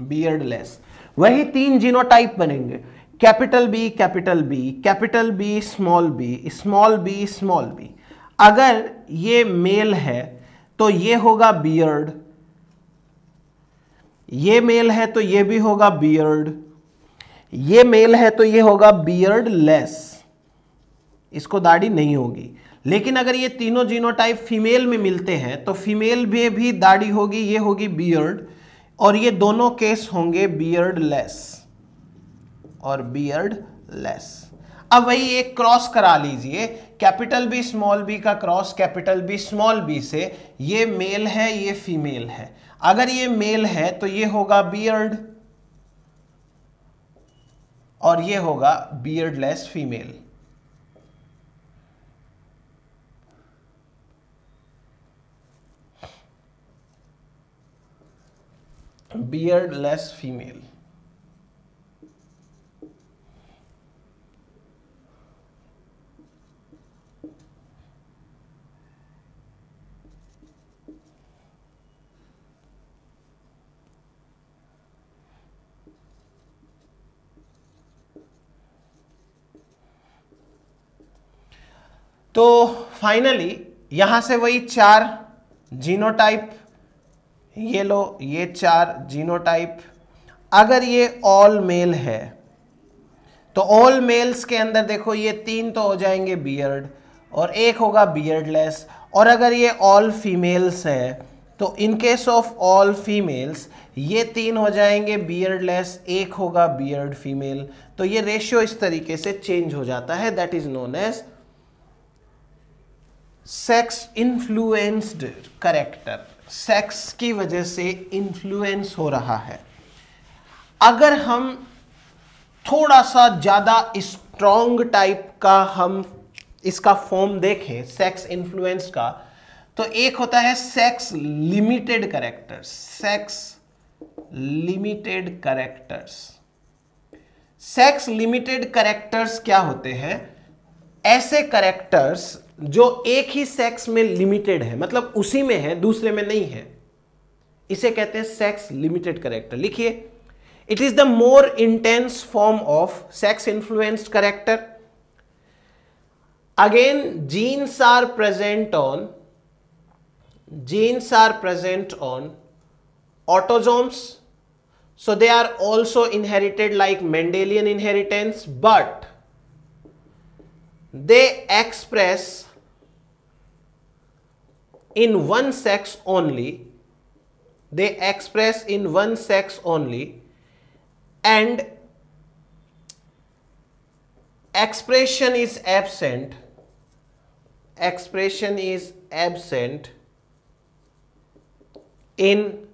बियर्ड लेस वही तीन जीनोटाइप बनेंगे। Capital B capital B capital B small B small B small B अगर ये मेल है तो ये होगा बियर्ड ये मेल है तो ये भी होगा बियर्ड ये मेल है तो ये होगा बियर्ड लेस इसको दाढ़ी नहीं होगी। लेकिन अगर ये तीनों जीनोटाइप फीमेल में मिलते हैं तो फीमेल में भी दाढ़ी होगी, ये होगी बियर्ड और ये दोनों केस होंगे बियर्ड लेस और बियर्ड लेस अब वही एक क्रॉस करा लीजिए कैपिटल बी स्मॉल बी का cross capital B small B से, ये मेल है, ये फीमेल है। अगर ये मेल है तो ये होगा बियर्ड और ये होगा बियर्डलेस फीमेल beardless female. तो फाइनली यहाँ से वही चार जीनोटाइप ये लो, ये चार जीनोटाइप। अगर ये ऑल मेल है तो ऑल मेल्स के अंदर देखो, ये तीन तो हो जाएँगे बियर्ड और एक होगा बियर्डलेस और अगर ये ऑल फीमेल्स है तो in case of all females ये तीन हो जाएँगे बियर्डलेस एक होगा बियर्ड फीमेल तो ये रेशियो इस तरीके से चेंज हो जाता है that is known as sex influenced character sex की वजह से इन्फ्लुएंस हो रहा है। अगर हम थोड़ा सा ज़्यादा स्ट्रॉन्ग टाइप का हम इसका फॉर्म देखें सेक्स इन्फ्लुएंस का तो एक होता है sex limited characters sex limited characters sex limited characters क्या होते हैं? ऐसे करेक्टर्स जो एक ही सेक्स में लिमिटेड है मतलब उसी में है, दूसरे में नहीं है, इसे कहते हैं सेक्स लिमिटेड करेक्टर लिखिए it is the more intense form of sex influenced character again genes are present on genes are present on autosomes so, they are also inherited like mendelian inheritance, but they express in one sex only they express in one sex only and expression is absent expression is absent in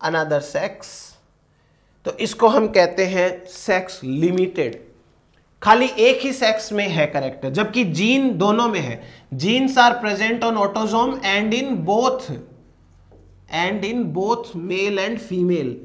another sex तो इसको हम कहते हैं sex limited खाली एक ही sex में है करेक्टर जबकि जीन दोनों में है। Genes are present on autosome and in both and in both male and female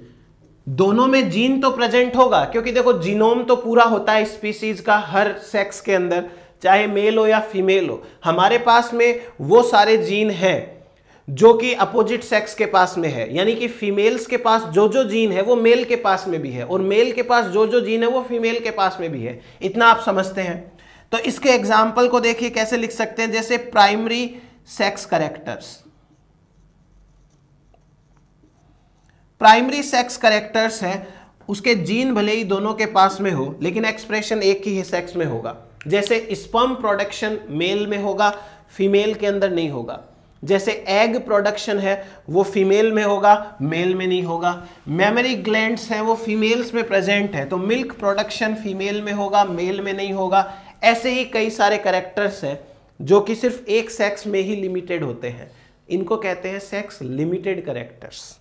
दोनों में जीन तो प्रेजेंट होगा, क्योंकि देखो जीनोम तो पूरा होता है स्पीसीज का हर सेक्स के अंदर, चाहे मेल हो या फीमेल हो। हमारे पास में वो सारे जीन हैं। जो कि अपोजिट सेक्स के पास में है, यानी कि फीमेल्स के पास जो जो जीन है वो मेल के पास में भी है, और मेल के पास जो जो जीन है वो फीमेल के पास में भी है। इतना आप समझते हैं। तो इसके एग्ज़ाम्पल को देखिए कैसे लिख सकते हैं, जैसे primary sex characters primary sex characters है, उसके जीन भले ही दोनों के पास में हो, लेकिन एक्सप्रेशन एक ही सेक्स में होगा। जैसे स्पर्म प्रोडक्शन मेल में होगा फीमेल के अंदर नहीं होगा। जैसे एग प्रोडक्शन है, वो फीमेल में होगा मेल में नहीं होगा। मेमोरी ग्लैंड्स हैं, वो फीमेल्स में प्रेजेंट है। तो मिल्क प्रोडक्शन फीमेल में होगा मेल में नहीं होगा। ऐसे ही कई सारे करेक्टर्स हैं, जो कि सिर्फ़ एक सेक्स में ही लिमिटेड होते हैं। इनको कहते हैं सेक्स लिमिटेड करेक्टर्स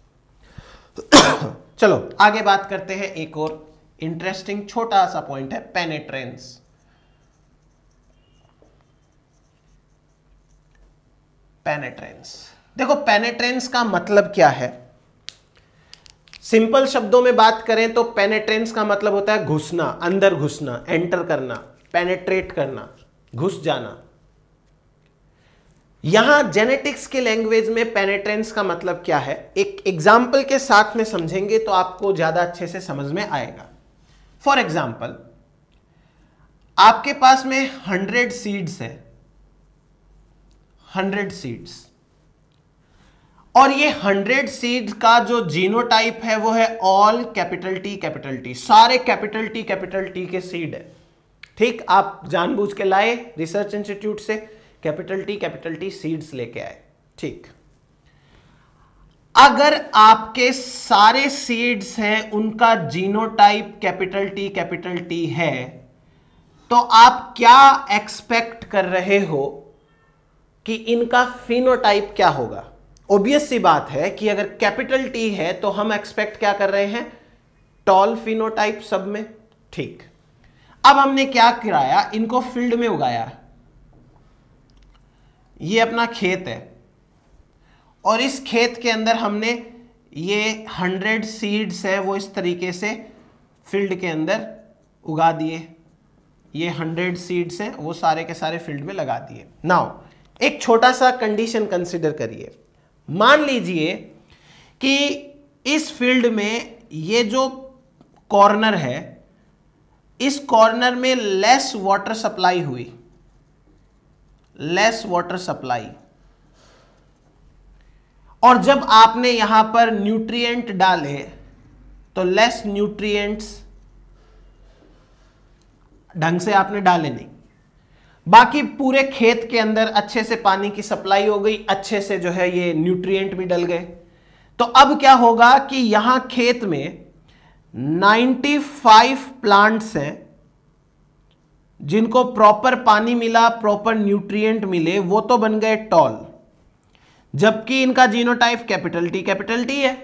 चलो, आगे बात करते हैं एक और। इंटरेस्टिंग छोटा सा पॉइंट है पेनेट्रेंस पेनेट्रेंस देखो पेनेट्रेंस का मतलब क्या है? सिंपल शब्दों में बात करें तो पेनेट्रेंस का मतलब होता है घुसना, अंदर घुसना एंटर करना पेनेट्रेट करना, घुस जाना। यहाँ जेनेटिक्स के लैंग्वेज में पेनेट्रेंस का मतलब क्या है? एक एग्ज़ाम्पल के साथ में समझेंगे तो आपको ज़्यादा अच्छे से समझ में आएगा। फॉर एग्ज़ाम्पल आपके पास में हंड्रेड सीड्स है। Hundred seeds. और ये हंड्रेड सीड का जो जीनोटाइप है, वो है all capital T capital T सारे कैपिटल टी कैपिटल टी के सीड है। ठीक? आप जानबूझ के लाए रिसर्च इंस्टीट्यूट से capital T capital T seeds लेके आए। ठीक? अगर आपके सारे सीड्स हैं, उनका genotype capital T capital T है तो आप क्या एक्सपेक्ट कर रहे हो? कि इनका फिनोटाइप क्या होगा? ओबियस सी बात है कि अगर कैपिटल टी है तो हम एक्सपेक्ट क्या कर रहे हैं? टॉल फिनोटाइप सब में। ठीक। अब हमने क्या कराया? इनको फ़ील्ड में उगाया। ये अपना खेत है। और इस खेत के अंदर हमने ये हंड्रेड सीड्स है वो इस तरीके से फ़ील्ड के अंदर उगा दिए। ये हंड्रेड सीड्स हैं, वो सारे के सारे फ़ील्ड में लगा दिए। नाउ एक छोटा सा कंडीशन कंसिडर करिए। मान लीजिए कि इस फ़ील्ड में ये जो कॉर्नर है, इस कॉर्नर में लेस वाटर सप्लाई हुई। लेस वाटर सप्लाई और जब आपने यहाँ पर न्यूट्रिएंट डाले तो लेस न्यूट्रिएंट्स ढंग से आपने डाले नहीं। बाकी पूरे खेत के अंदर अच्छे से पानी की सप्लाई हो गई, अच्छे से जो है ये न्यूट्रिएंट भी डल गए। तो अब क्या होगा कि यहाँ खेत में 95 प्लांट्स हैं, जिनको प्रॉपर पानी मिला प्रॉपर न्यूट्रिएंट मिले, वो तो बन गए टॉल जबकि इनका genotype capital T capital T है।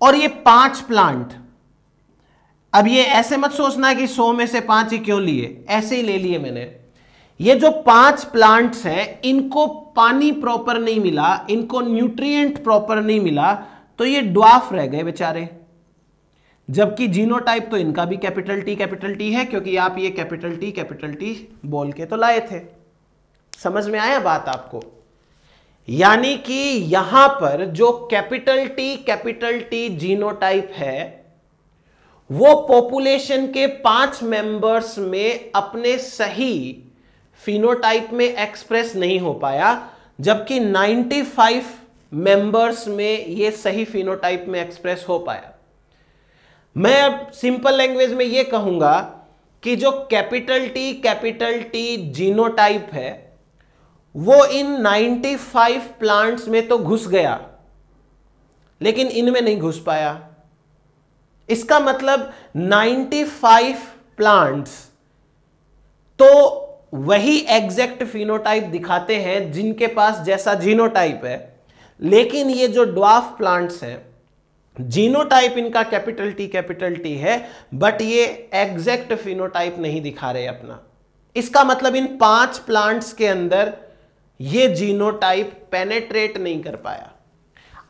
और ये पाँच प्लांट अब ये ऐसे मत सोचना कि सौ में से पाँच ही क्यों लिए? ऐसे ही ले लिए मैंने। ये जो पाँच प्लांट्स हैं, इनको पानी प्रॉपर नहीं मिला, इनको न्यूट्रिएंट प्रॉपर नहीं मिला तो ये ड्वाफ रह गए बेचारे। जबकि जीनोटाइप तो इनका भी कैपिटल टी कैपिटल टी है, क्योंकि आप ये कैपिटल टी कैपिटल टी बोल के तो लाए थे। समझ में आया बात आपको? यानी कि यहाँ पर जो capital T capital T genotype है, वो पॉपुलेशन के पाँच मेंबर्स में अपने सही फिनोटाइप में एक्सप्रेस नहीं हो पाया, जबकि 95 मेंबर्स में ये सही फिनोटाइप में एक्सप्रेस हो पाया। मैं अब सिंपल लैंग्वेज में ये कहूँगा कि जो capital T capital T genotype है, वो इन 95 प्लांट्स में तो घुस गया, लेकिन इनमें नहीं घुस पाया। इसका मतलब 95 प्लांट्स तो वही एग्जैक्ट फिनोटाइप दिखाते हैं जिनके पास जैसा जीनोटाइप है। लेकिन ये जो ड्वाफ प्लांट्स हैं जीनोटाइप इनका कैपिटल टी कैपिटल टी है बट ये एग्जैक्ट फिनोटाइप नहीं दिखा रहे अपना। इसका मतलब इन पाँच प्लांट्स के अंदर ये जीनोटाइप पेनेट्रेट नहीं कर पाया।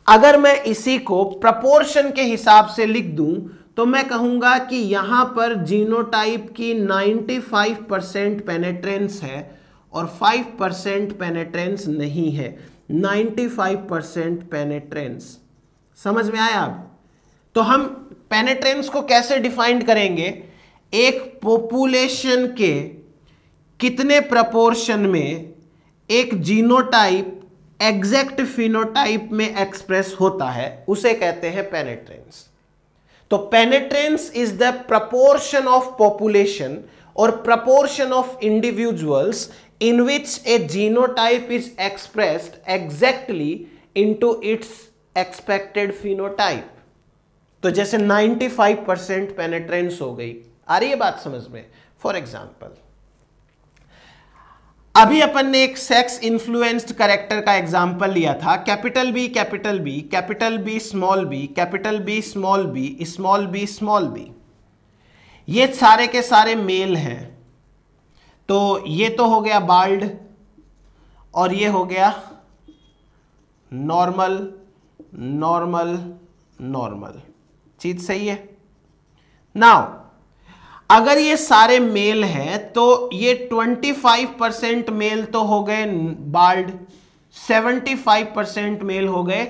अगर मैं इसी को प्रपोर्शन के हिसाब से लिख दूँ तो मैं कहूँगा कि यहाँ पर जीनोटाइप की 95 परसेंट पेनेट्रेंस है और 5 परसेंट पेनेट्रेंस नहीं है। 95 परसेंट पेनेट्रेंस समझ में आया आप तो हम पेनेट्रेंस को कैसे डिफाइंड करेंगे? एक पॉपुलेशन के कितने प्रपोर्शन में एक जीनोटाइप एग्जैक्ट फिनोटाइप में एक्सप्रेस होता है, उसे कहते हैं पेनेट्रेंस तो penetrance is the proportion of population और proportion of individuals in which a genotype is expressed exactly into its expected phenotype तो जैसे 95 परसेंट पेनेट्रेंस हो गई। आ रही है बात समझ में? फॉर एग्ज़ाम्पल अभी अपन ने एक सेक्स इन्फ्लुएंस्ड करेक्टर का एग्ज़ाम्पल लिया था। Capital B capital B capital B small B capital B small B small B small B ये सारे के सारे मेल हैं। तो ये तो हो गया बाल्ड और ये हो गया नॉर्मल नॉर्मल नॉर्मल चीज़ सही है? नाउ अगर ये सारे मेल हैं तो ये 25 परसेंट मेल तो हो गए बाल्ड 75 परसेंट मेल हो गए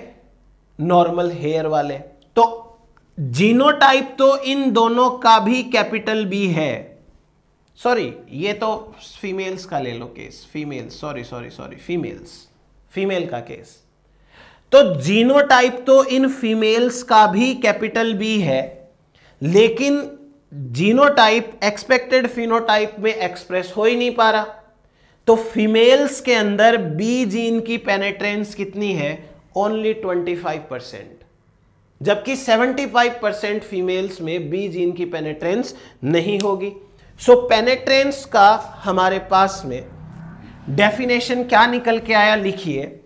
नॉर्मल हेयर वाले। तो जीनोटाइप तो इन दोनों का भी कैपिटल बी है। सॉरी, ये तो फीमेल्स का ले लो case, females, sorry sorry sorry, females, female का केस। तो जीनोटाइप तो इन फीमेल्स का भी कैपिटल बी है, लेकिन जीनोटाइप एक्सपेक्टेड फिनोटाइप में एक्सप्रेस हो ही नहीं पा रहा। तो फीमेल्स के अंदर बी जीन की पेनेट्रेंस कितनी है? ओनली 25 परसेंट जबकि 75 परसेंट फीमेल्स में बी जीन की पेनेट्रेंस नहीं होगी। सो so, पेनेट्रेंस का हमारे पास में डेफिनेशन क्या निकल के आया लिखिए।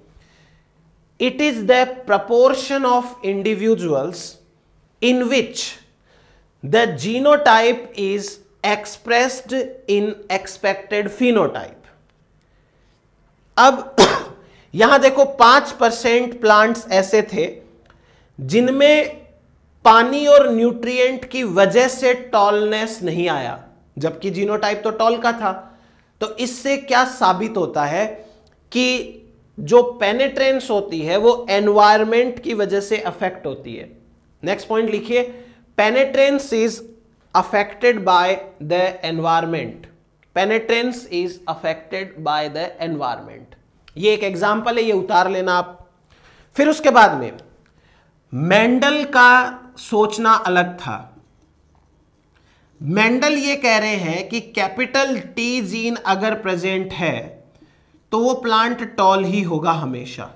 It is the proportion of individuals in which the genotype is expressed in expected phenotype. अब यहाँ देखो पाँच परसेंट प्लांट्स ऐसे थे जिनमें पानी और न्यूट्रिएंट की वजह से टॉलनेस नहीं आया, जबकि जीनोटाइप तो टॉल का था। तो इससे क्या साबित होता है कि जो पेनेट्रेंस होती है, वो एनवायरमेंट की वजह से अफेक्ट होती है। नेक्स्ट पॉइंट लिखिए। Penetrance is affected by the environment penetrance is affected by the environment ये एक एग्जांपल है, ये उतार लेना आप। फिर उसके बाद में, मेंडल का सोचना अलग था। मेंडल ये कह रहे हैं कि कैपिटल टी जीन अगर प्रेजेंट है तो वो प्लांट टॉल ही होगा हमेशा।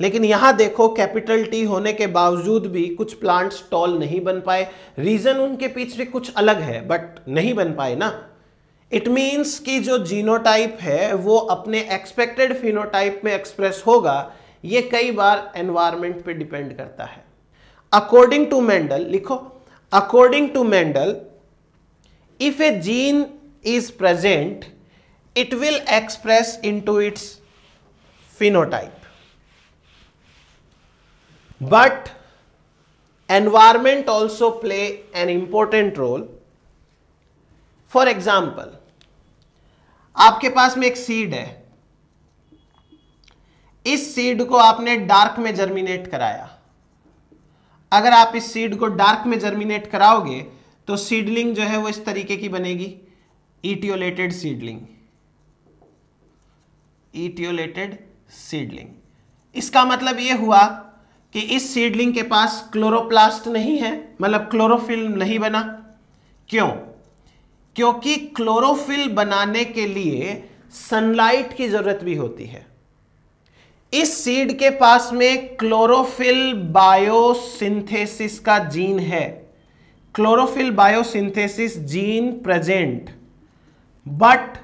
लेकिन यहाँ देखो कैपिटल टी होने के बावजूद भी कुछ प्लांट्स टॉल नहीं बन पाए। रीजन उनके पीछे कुछ अलग है बट नहीं बन पाए ना। इट मीन्स कि जो जीनोटाइप है, वो अपने एक्सपेक्टेड फिनोटाइप में एक्सप्रेस होगा। ये कई बार एनवायरमेंट पे डिपेंड करता है। अकॉर्डिंग टू मेंडल लिखो according to Mendel if a gene is present it will express into its phenotype. But environment also play an important role. For example, आपके पास में एक सीड है। इस सीड को आपने डार्क में जर्मिनेट कराया। अगर आप इस सीड को डार्क में जर्मिनेट कराओगे तो सीडलिंग जो है वो इस तरीके की बनेगी। इटियोलेटेड सीडलिंग इटियोलेटेड सीडलिंग इसका मतलब यह हुआ कि इस सीडलिंग के पास क्लोरोप्लास्ट नहीं है मतलब क्लोरोफिल नहीं बना। क्यों? क्योंकि क्लोरोफिल बनाने के लिए सनलाइट की ज़रूरत भी होती है। इस सीड के पास में क्लोरोफिल बायोसिंथेसिस का जीन है। Chlorophyll biosynthesis gene present, but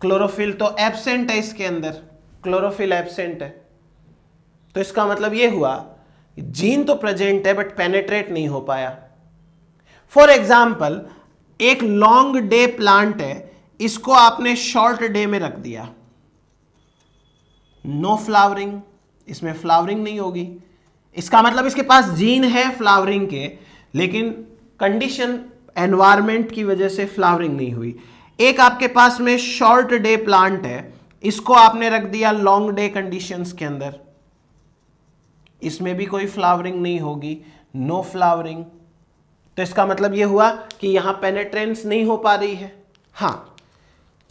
chlorophyll तो एब्सेंट है इसके अंदर। क्लोरोफिल एबसेंट है। तो इसका मतलब यह हुआ, जीन तो प्रेजेंट है बट पेनेट्रेट नहीं हो पाया। फॉर एग्ज़ाम्पल एक लॉन्ग डे प्लांट है, इसको आपने शॉर्ट डे में रख दिया। नो फ्लावरिंग इसमें फ्लावरिंग नहीं होगी। इसका मतलब इसके पास जीन है फ्लावरिंग के, लेकिन कंडीशन एनवायरमेंट की वजह से फ्लावरिंग नहीं हुई। एक आपके पास में शॉर्ट डे प्लांट है, इसको आपने रख दिया लॉन्ग डे कंडीशंस के अंदर। इसमें भी कोई फ्लावरिंग नहीं होगी नो फ्लावरिंग तो इसका मतलब यह हुआ कि यहाँ पेनेट्रेंस नहीं हो पा रही है। हाँ।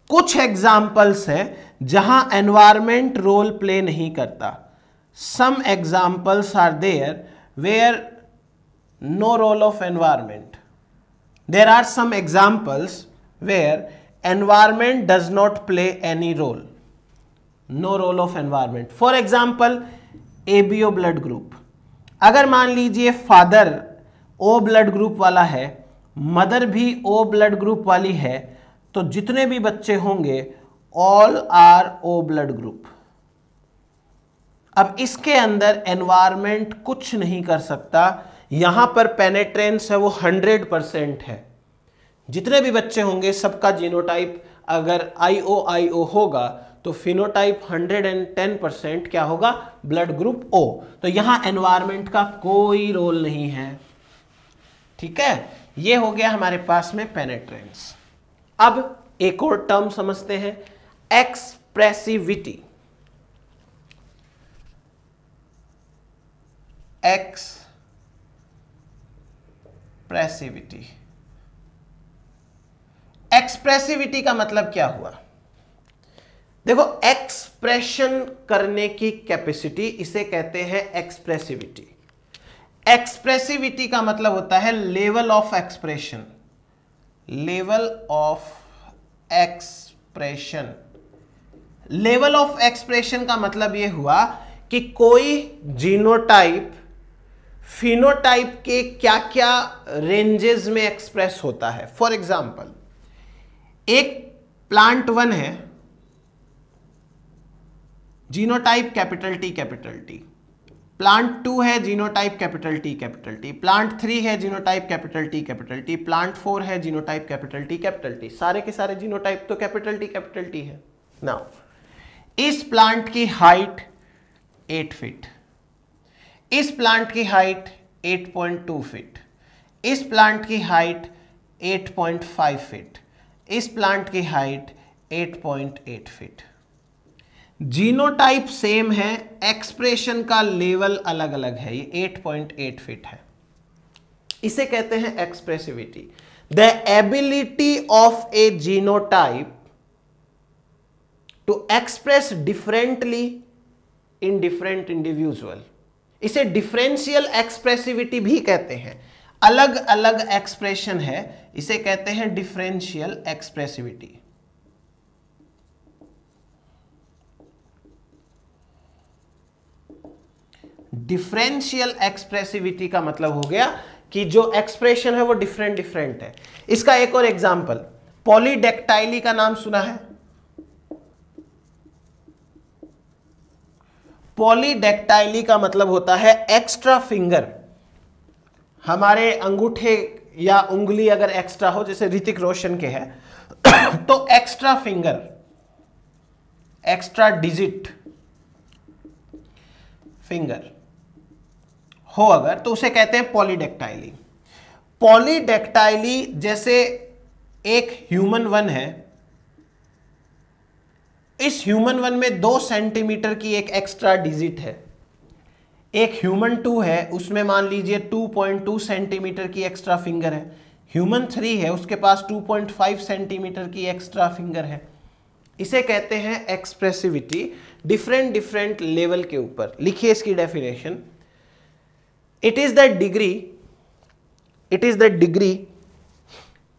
कुछ एग्जाम्पल्स है जहाँ एनवायरमेंट रोल प्ले नहीं करता। Some examples are there where no role of environment there are some examples where environment does not play any role no role of environment. For example ABO blood group अगर मान लीजिए father O blood group वाला है mother भी O blood group वाली है तो जितने भी बच्चे होंगे all are O blood group अब इसके अंदर एनवायरमेंट कुछ नहीं कर सकता। यहाँ पर पेनेट्रेंस है, वो हंड्रेड परसेंट है। जितने भी बच्चे होंगे, सबका जीनोटाइप अगर आई ओ आई ओ होगा तो फिनोटाइप 110 परसेंट क्या होगा? ब्लड ग्रुप ओ तो यहाँ एनवायरमेंट का कोई रोल नहीं है। ठीक है? ये हो गया हमारे पास में पेनेट्रेंस अब एक और टर्म समझते हैं एक्सप्रेसिविटी एक्सप्रेसिविटी एक्सप्रेसिविटी का मतलब क्या हुआ? देखो एक्सप्रेशन करने की कैपेसिटी इसे कहते हैं एक्सप्रेसिविटी एक्सप्रेसिविटी का मतलब होता है level of expression level of expression level of expression का मतलब यह हुआ कि कोई जीनोटाइप फिनोटाइप के क्या क्या रेंजेस में एक्सप्रेस होता है. फॉर एग्ज़ाम्पल एक प्लांट वन है genotype capital T capital T plant two है genotype capital T capital T plant three है genotype capital T capital T plant four है genotype capital T capital T सारे के सारे जीनोटाइप तो capital T capital T है। Now इस plant की हाइट एट फिट इस प्लांट की हाइट 8.2 फीट इस प्लांट की हाइट 8.5 फीट इस प्लांट की हाइट 8.8 फीट जीनोटाइप सेम है एक्सप्रेशन का लेवल अलग अलग है, ये 8.8 फीट है। इसे कहते हैं expressivity the ability of a genotype to express differently in different individual इसे डिफरेंशियल एक्सप्रेसिविटी भी कहते हैं। अलग अलग एक्सप्रेशन है, इसे कहते हैं डिफरेंशियल एक्सप्रेसिविटी डिफरेंशियल एक्सप्रेसिविटी का मतलब हो गया कि जो एक्सप्रेशन है वो डिफरेंट डिफरेंट है। इसका एक और एग्जांपल पॉलीडेक्टाइली का नाम सुना है? पॉलीडेक्टाइली का मतलब होता है एक्स्ट्रा फिंगर हमारे अंगूठे या उंगली अगर एक्स्ट्रा हो, जैसे ऋतिक रोशन के है तो extra finger extra digit finger हो अगर तो उसे कहते हैं पॉलीडेक्टाइली पॉलीडेक्टाइली जैसे एक ह्यूमन वन है, इस ह्यूमन वन में दो सेंटीमीटर की एक एक्स्ट्रा डिजिट है. एक ह्यूमन टू है, उसमें मान लीजिए 2.2 सेंटीमीटर की एक्स्ट्रा फिंगर है. ह्यूमन थ्री है, उसके पास 2.5 सेंटीमीटर की एक्स्ट्रा फिंगर है. इसे कहते हैं एक्सप्रेसिविटी डिफरेंट डिफरेंट लेवल के ऊपर. लिखिए इसकी definition it is the degree it is the degree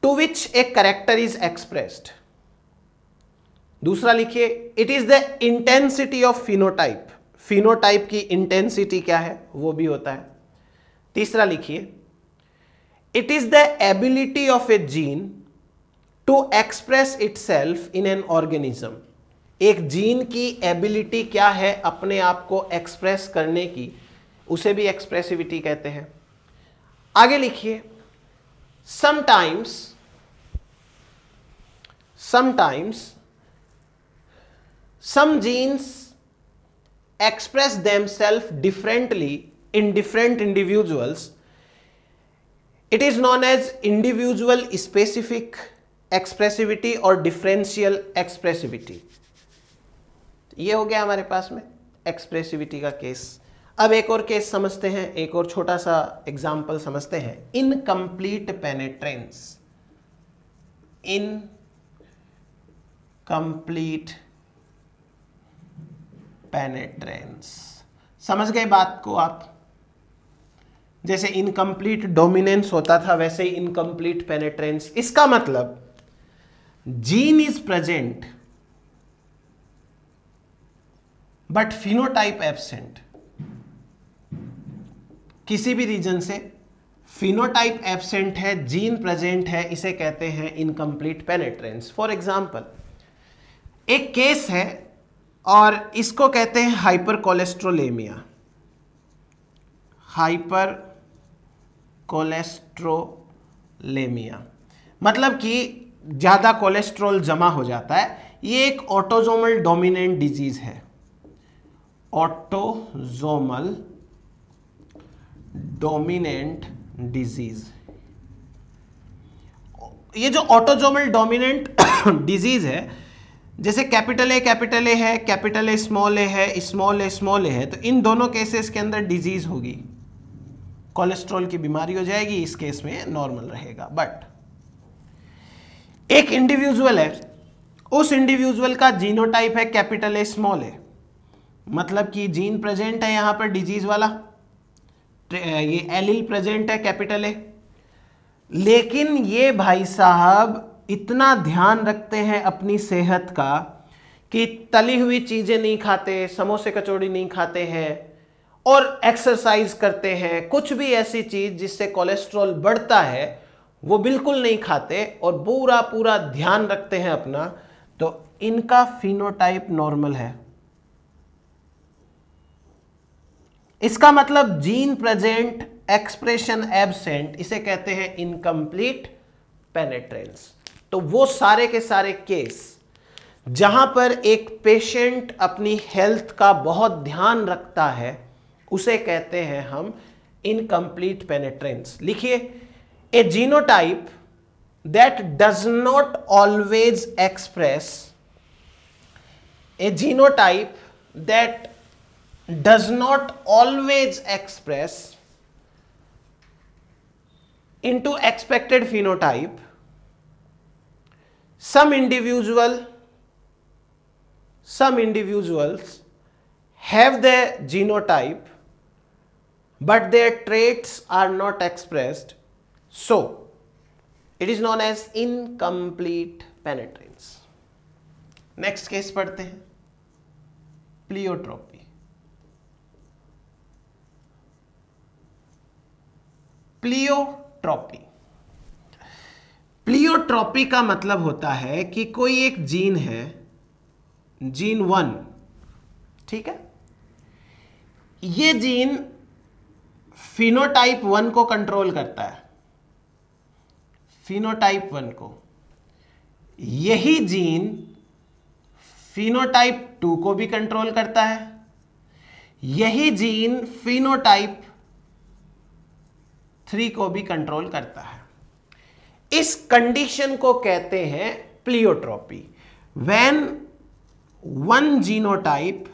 to which a character is expressed दूसरा लिखिए it is the intensity of phenotype phenotype की इंटेंसिटी क्या है? वो भी होता है। तीसरा लिखिए it is the ability of a gene to express itself in an organism एक जीन की एबिलिटी क्या है? अपने आप को एक्सप्रेस करने की। उसे भी एक्सप्रेसिविटी कहते हैं। आगे लिखिए sometimes sometimes some genes express them self differently in different individuals it is known as individual specific expressivity और डिफरेंशियल एक्सप्रेसिविटी ये हो गया हमारे पास में एक्सप्रेसिविटी का केस अब एक और केस समझते हैं, एक और छोटा सा एग्ज़ाम्पल समझते हैं. Incomplete penetrance incomplete penetrance समझ गए बात को आप? जैसे इनकम्प्लीट डोमिनेंस होता था, वैसे ही इनकम्प्लीट पेनेट्रेंस इसका मतलब gene is present but phenotype absent किसी भी रीजन से फिनोटाइप एबसेंट है जीन प्रेजेंट है, इसे कहते हैं इनकम्प्लीट पेनेट्रेंस फॉर एग्ज़ाम्पल एक केस है और इसको कहते हैं हाइपर कोलेस्ट्रोलेमिया हाइपर कोलेस्ट्रोलेमिया मतलब कि ज़्यादा कोलेस्ट्रॉल जमा हो जाता है. ये एक ऑटोजोमल डोमिनेंट डिज़ीज़ है. ऑटोजोमल डोमिनेंट डिज़ीज़ ये जो ऑटोजोमल डोमिनेंट डिज़ीज़ है, जैसे कैपिटल ए कैपिटल ए है कैपिटल ए स्मॉल ए है स्मॉल ए स्मॉल ए है तो इन दोनों केसेस के अंदर डिज़ीज़ होगी। कोलेस्ट्रॉल की बीमारी हो जाएगी, इस केस में नॉर्मल रहेगा। बट एक इंडिविजुअल है, उस इंडिविजुअल का जीनोटाइप है कैपिटल ए स्मॉल ए मतलब कि जीन प्रेजेंट है यहाँ पर डिज़ीज़ वाला। ये एलिल प्रेजेंट है, कैपिटल ए। लेकिन ये भाई साहब इतना ध्यान रखते हैं अपनी सेहत का कि तली हुई चीज़ें नहीं खाते, समोसे कचौड़ी नहीं खाते हैं और एक्सरसाइज करते हैं। कुछ भी ऐसी चीज़ जिससे कोलेस्ट्रॉल बढ़ता है, वो बिल्कुल नहीं खाते और पूरा पूरा ध्यान रखते हैं अपना। तो इनका फिनोटाइप नॉर्मल है। इसका मतलब जीन प्रेजेंट एक्सप्रेशन एबसेंट इसे कहते हैं इनकम्प्लीट पेनेट्रेंस तो वो सारे के सारे केस जहाँ पर एक पेशेंट अपनी हेल्थ का बहुत ध्यान रखता है, उसे कहते हैं हम इनकम्प्लीट पेनेट्रेंस लिखिए a genotype that does not always express a genotype that does not always express into expected phenotype some individual some individuals have the genotype but their traits are not expressed so it is known as incomplete penetrance next case पढ़ते हैं pleiotropy pleiotropy. Pleiotropy का मतलब होता है कि कोई एक gene है, जीन वन, ठीक है? ये जीन फिनोटाइप वन को कंट्रोल करता है। फिनोटाइप वन को। यही जीन फिनोटाइप टू को भी कंट्रोल करता है। यही जीन फिनोटाइप थ्री को भी कंट्रोल करता है। इस कंडीशन को कहते हैं pleiotropy. When one genotype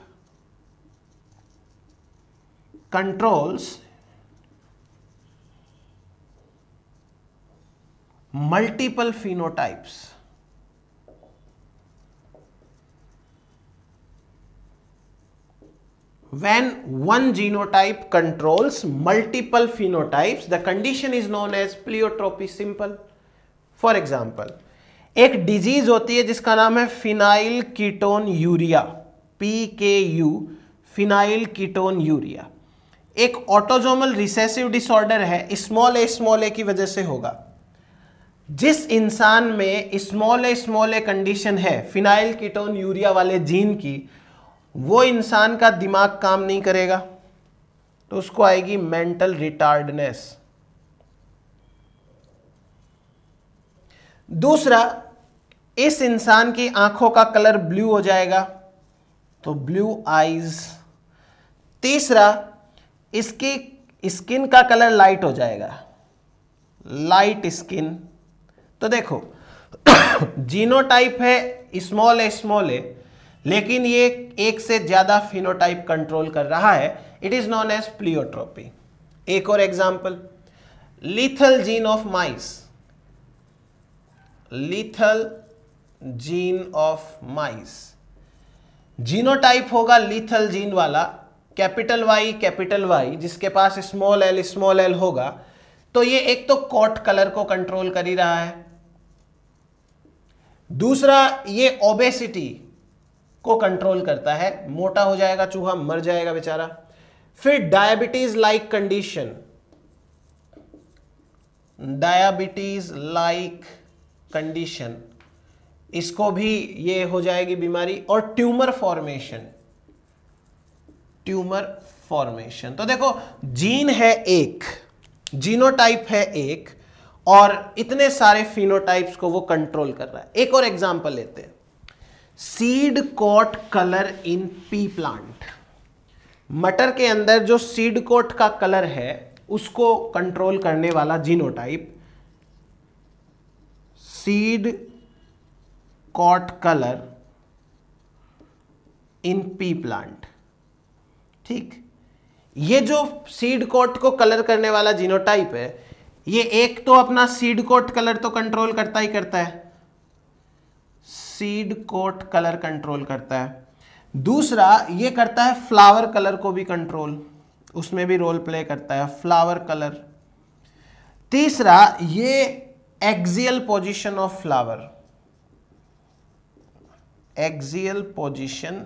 controls multiple phenotypes when one genotype controls multiple phenotypes, the condition is known as pleiotropy simple. For example, एक डिज़ीज़ होती है जिसका नाम है phenylketonuria P K U phenylketonuria एक ऑटोजोमल रिसेसिव डिसऑर्डर है small ए small ए की वजह से होगा। जिस इंसान में small a small a condition है फिनाइल कीटोन यूरिया वाले जीन की वो इंसान का दिमाग काम नहीं करेगा तो उसको आएगी मेंटल रिटार्डनेस दूसरा, इस इंसान की आँखों का कलर ब्लू हो जाएगा तो ब्लू आईज तीसरा, इसकी स्किन का कलर लाइट हो जाएगा लाइट स्किन तो देखो जीनोटाइप है स्मॉल ए स्मॉल ए लेकिन ये एक से ज़्यादा फिनोटाइप कंट्रोल कर रहा है। It is known as pleiotropy एक और example lethal gene of mice lethal gene of mice genotype होगा लिथल जीन वाला कैपिटल वाई कैपिटल वाई जिसके पास स्मॉल एल स्मॉल एल होगा। तो ये एक तो कॉट कलर को कंट्रोल कर ही रहा है। दूसरा, ये ओबेसिटी को कंट्रोल करता है। मोटा हो जाएगा, चूहा मर जाएगा बेचारा। फिर diabetes like condition diabetes like condition इसको भी ये हो जाएगी बीमारी और ट्यूमर फॉर्मेशन ट्यूमर फॉर्मेशन तो देखो जीन है एक जीनोटाइप है एक, और इतने सारे फिनोटाइप्स को वो कंट्रोल कर रहा है। एक और एग्जांपल लेते हैं। Seed coat colour in pea plant. मटर के अंदर जो सीड कोट का कलर है, उसको कंट्रोल करने वाला genotype seed coat colour in pea plant. ठीक? ये जो सीड कोट को कलर करने वाला जीनोटाइप है, ये एक तो अपना सीड कोट कलर तो कंट्रोल करता ही करता है। सीड कोट कलर कंट्रोल करता है। दूसरा, ये करता है फ्लावर कलर को भी कंट्रोल उसमें भी रोल प्ले करता है फ्लावर कलर तीसरा, ये axial position of flower axial position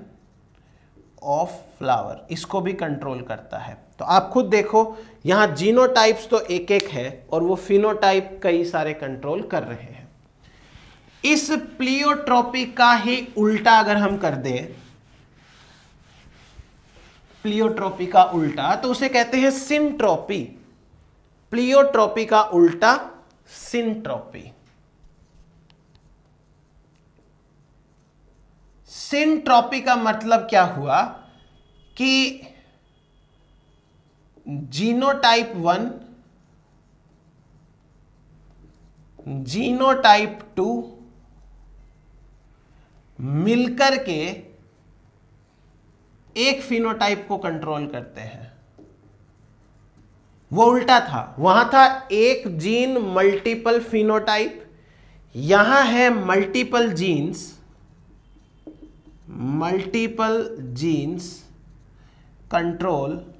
of flower इसको भी कंट्रोल करता है। तो आप खुद देखो, यहाँ जीनोटाइप्स तो एक एक है और वो फिनोटाइप कई सारे कंट्रोल कर रहे हैं। इस प्लियोट्रोपी का ही उल्टा अगर हम कर दें प्लियोट्रोपी का उल्टा तो उसे कहते हैं सिंट्रोपी। प्लियोट्रॉपी का उल्टा सिंट्रोपी। सिंट्रोपी का मतलब क्या हुआ कि जीनोटाइप वन, जीनोटाइप टू मिलकर के एक फिनोटाइप को कंट्रोल करते हैं। वो उल्टा था। वहाँ था एक जीन मल्टीपल फिनोटाइप यहाँ है multiple genes multiple genes control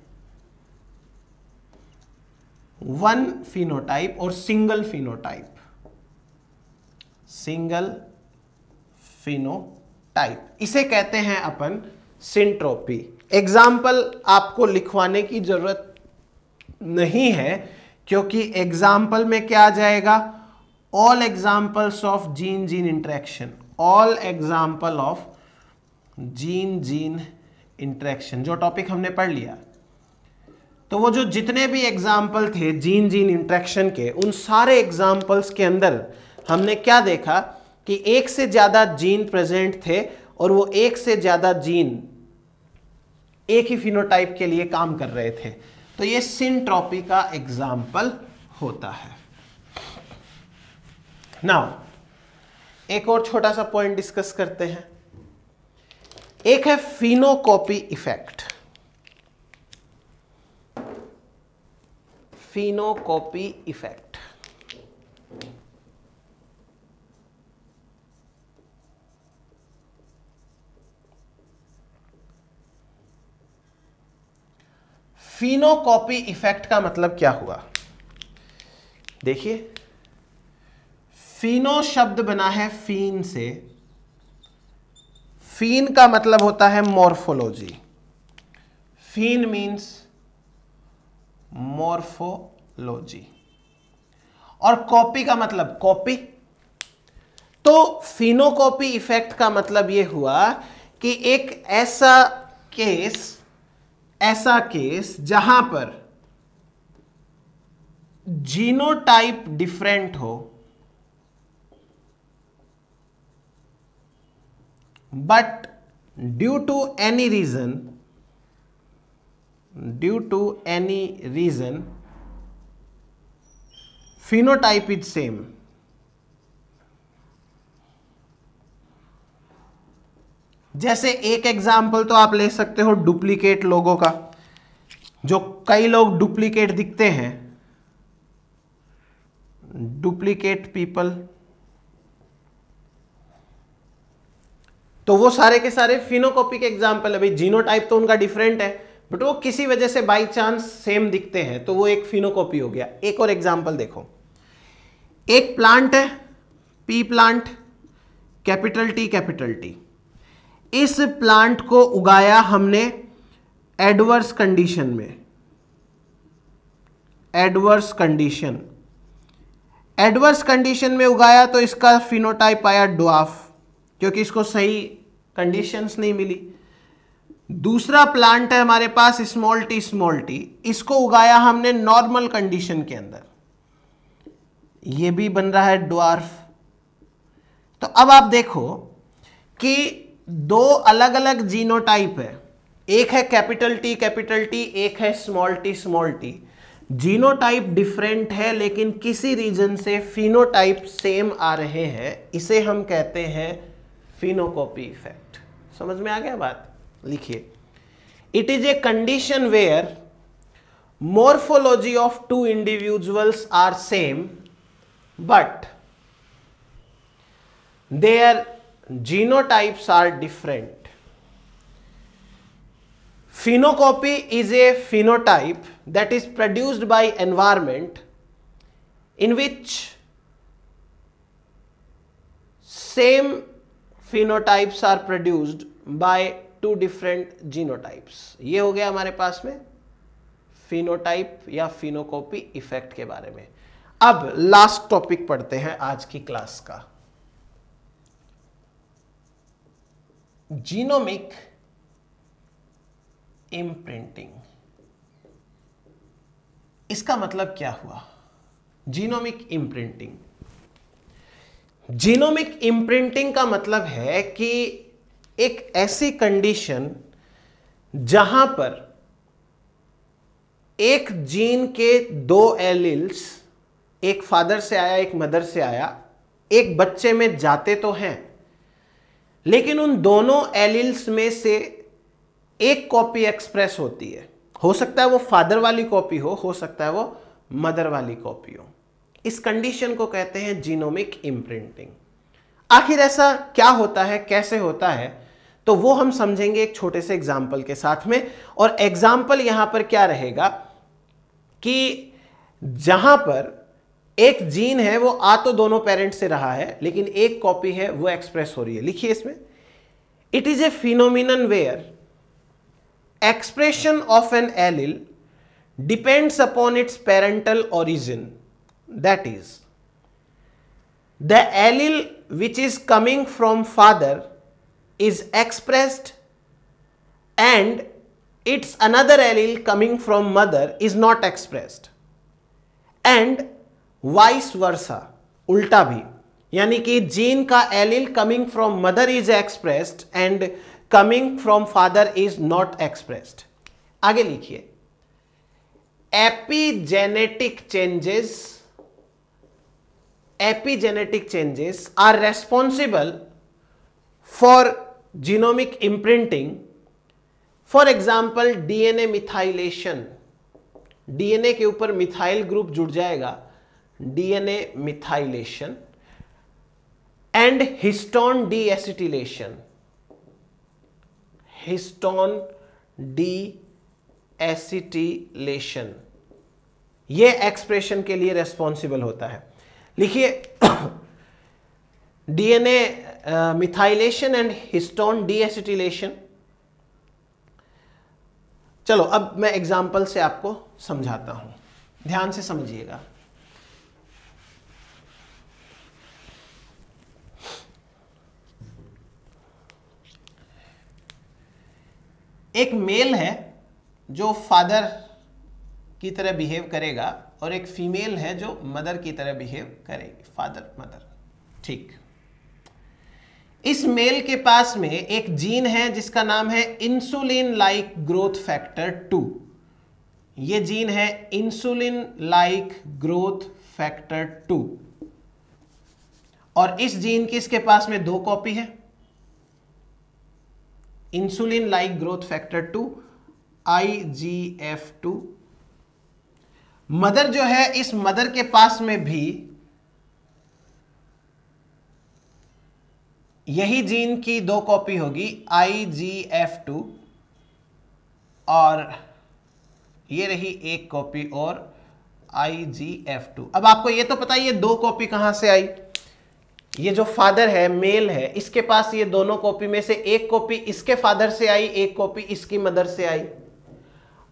one phenotype और सिंगल फिनोटाइप सिंगल फिनोटाइप इसे कहते हैं अपन सिंट्रोपी एग्ज़ाम्पल आपको लिखवाने की ज़रूरत नहीं है, क्योंकि एग्ज़ाम्पल में क्या आ जाएगा? All examples of gene gene interaction all example of gene gene interaction जो टॉपिक हमने पढ़ लिया। तो वो जो जितने भी एग्ज़ाम्पल थे जीन जीन इंट्रैक्शन के, उन सारे एग्जाम्पल्स के अंदर हमने क्या देखा? कि एक से ज़्यादा जीन प्रेजेंट थे और वो एक से ज़्यादा जीन एक ही फिनोटाइप के लिए काम कर रहे थे। तो ये सिंट्रॉपी का एग्ज़ाम्पल होता है। नाउ एक और छोटा सा पॉइंट डिस्कस करते हैं। एक है phenocopy effect phenocopy effect phenocopy effect का मतलब क्या हुआ? देखिए, फिनो शब्द बना है फीन से। फीन का मतलब होता है मॉर्फोलॉजी। Phene means morphology. और कॉपी का मतलब कॉपी? तो फिनोकॉपी इफ़ेक्ट का मतलब यह हुआ कि एक ऐसा केस ऐसा केस जहाँ पर जीनोटाइप डिफरेंट हो but due to any reason due to any reason phenotype is same जैसे एक एग्ज़ाम्पल तो आप ले सकते हो डुप्लीकेट लोगों का, जो कई लोग डुप्लीकेट दिखते हैं। डुप्लीकेट पीपल तो वो सारे के सारे फिनोकॉपी के एग्ज़ाम्पल है भाई जीनोटाइप तो उनका डिफरेंट है बट वो किसी वजह से बाई चांस सेम दिखते हैं तो वो एक फिनोकॉपी हो गया। एक और एग्ज़ाम्पल देखो। एक प्लांट है pea plant capital T capital T इस प्लांट को उगाया हमने एडवर्स कंडीशन में। Adverse condition. एडवर्स कंडीशन में उगाया तो इसका फिनोटाइप आया ड्वाफ क्योंकि इसको सही कंडीशंस नहीं मिली। दूसरा प्लांट है हमारे पास स्मॉल टी स्मॉल टी। इसको उगाया हमने नॉर्मल कंडीशन के अंदर। ये भी बन रहा है ड्वार्फ। तो अब आप देखो कि दो अलग अलग जीनोटाइप है। एक है कैपिटल टी कैपिटल टी, एक है small T small T. Genotype different है, लेकिन किसी रीजन से फिनोटाइप सेम आ रहे हैं। इसे हम कहते हैं फिनोकॉपी इफ़ेक्ट। समझ में आ गया बात? लिखिए। It is a condition where morphology of two individuals are same but their genotypes are different phenocopy is a phenotype that is produced by environment in which same phenotypes are produced by two different genotypes ये हो गया हमारे पास में phenotype या phenocopy effect के बारे में अब लास्ट टॉपिक पढ़ते हैं आज की क्लास का जीनोमिक इम्प्रिंटिंग इसका मतलब क्या हुआ? जीनोमिक इम्प्रिंटिंग जीनोमिक इम्प्रिंटिंग का मतलब है कि एक ऐसी कंडीशन जहाँ पर एक जीन के दो एलिल्स एक फादर से आया, एक मदर से आया, एक बच्चे में जाते तो हैं लेकिन उन दोनों एलिल्स में से एक कॉपी एक्सप्रेस होती है। हो सकता है वो फादर वाली कॉपी हो हो सकता है वो मदर वाली कॉपी हो। इस कंडीशन को कहते हैं जीनोमिक इम्प्रिंटिंग। आखिर ऐसा क्या होता है, कैसे होता है तो वो हम समझेंगे एक छोटे से एग्ज़ाम्पल के साथ में। और एग्ज़ाम्पल यहाँ पर क्या रहेगा कि जहाँ पर एक जीन है, वो आ तो दोनों पेरेंट से रहा है, लेकिन एक कॉपी है, वो एक्सप्रेस हो रही है। लिखिए इसमें। It is a phenomenon where expression of an allele depends upon its parental origin that is the allele which is coming from father is expressed and its another allele coming from mother is not expressed and vice versa, उल्टा भी। यानी कि gene का allele coming from mother is expressed and coming from father is not expressed आगे लिखिए। Epigenetic changes epigenetic changes are responsible for genomic imprinting for example DNA methylation DNA के ऊपर methyl group जुड़ जाएगा। DNA methylation and histone deacetylation histone deacetylation ये expression के लिए responsible होता है। लिखिए DNA methylation and histone deacetylation चलो, अब मैं एग्ज़ाम्पल से आपको समझाता हूँ। ध्यान से समझिएगा। एक मेल है जो फादर की तरह बिहेव करेगा और एक फीमेल है जो मदर की तरह बिहेव करेगी फादर मदर ठीक. इस मेल के पास में एक जीन है जिसका नाम है insulin like growth factor two ये जीन है insulin like growth factor two और इस जीन की इसके पास में दो कॉपी है? Insulin like growth factor two I G F two mother जो है, इस मदर के पास में भी यही जीन की दो कॉपी होगी आई टू और ये रही एक कॉपी और आई टू अब आपको ये तो पता है दो कॉपी कहाँ से आई? ये जो फादर है मेल है, इसके पास ये दोनों कॉपी में से एक कॉपी इसके फादर से आई, एक कॉपी इसकी मदर से आई।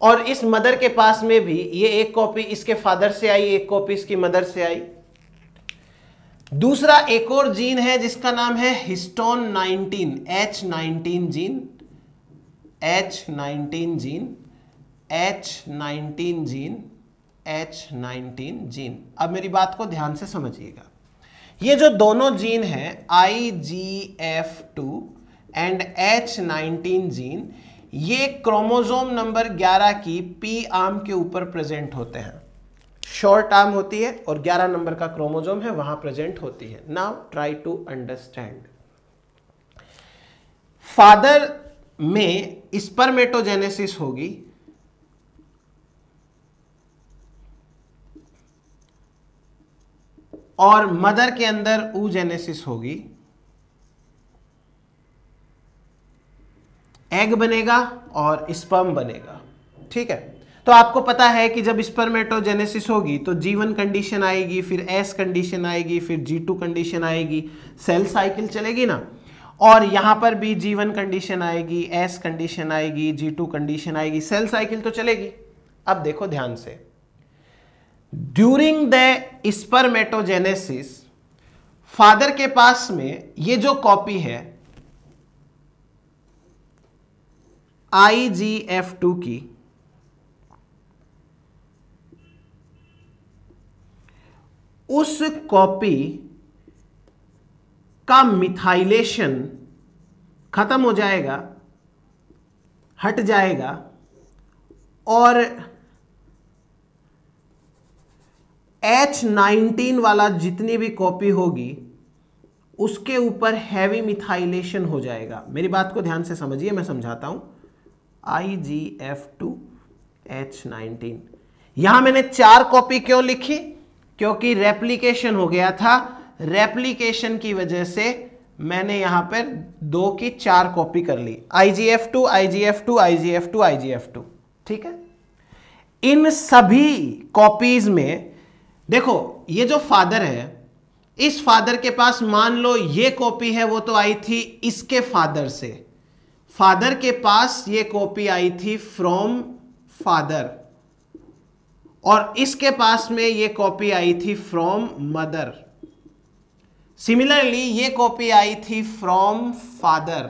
और इस मदर के पास में भी ये एक कॉपी इसके फादर से आई, एक कॉपी इसकी मदर से आई। दूसरा एक और जीन है, जिसका नाम है histone 19 H 19 gene H 19 gene H 19 gene H 19 gene अब मेरी बात को ध्यान से समझिएगा। ये जो दोनों जीन हैं I G F two and H nineteen gene ये क्रोमोजोम नंबर 11 की पी आर्म के ऊपर प्रेजेंट होते हैं। शॉर्ट आर्म होती है और 11 नंबर का क्रोमोजोम है, वहाँ प्रेजेंट होती है। Now try to understand father में स्पर्मेटोजेनेसिस होगी। और मदर के अंदर ऊजेनेसिस होगी। एग बनेगा और स्पर्म बनेगा। ठीक है? तो आपको पता है कि जब स्पर्मेटोजेनेसिस होगी तो जीवन कंडीशन आएगी, फिर एस कंडीशन आएगी, फिर जी टू कंडीशन आएगी। सेल साइकिल चलेगी ना? और यहाँ पर भी जीवन कंडीशन आएगी एस कंडीशन आएगी जी टू कंडीशन आएगी। सेल साइकिल तो चलेगी। अब देखो ध्यान से। ड्यूरिंग द स्पर्मेटोजेनेसिस फादर के पास में ये जो कॉपी है आई जी एफ़ टू की, उस कॉपी का मिथाइलेशन खत्म हो जाएगा, हट जाएगा, और एच नाइनटीन वाला जितनी भी कॉपी होगी, उसके ऊपर हैवी मिथाइलेशन हो जाएगा। मेरी बात को ध्यान से समझिए, मैं समझाता हूँ। I G F two H nineteen यहाँ मैंने चार कॉपी क्यों लिखी? क्योंकि रेप्लीकेशन हो गया था। रेप्लीकेशन की वजह से मैंने यहाँ पर दो की चार कॉपी कर ली। I G F two I G F two I G F two I G F two. ठीक है? इन सभी कॉपीज में देखो, ये जो फादर है, इस फादर के पास मान लो ये कॉपी है, वो तो आई थी इसके फादर से। फादर के पास ये कॉपी आई थी फ्रॉम फादर। और इसके पास में ये कॉपी आई थी फ्रॉम मदर। सिमिलरली, ये कॉपी आई थी फ्रॉम फादर।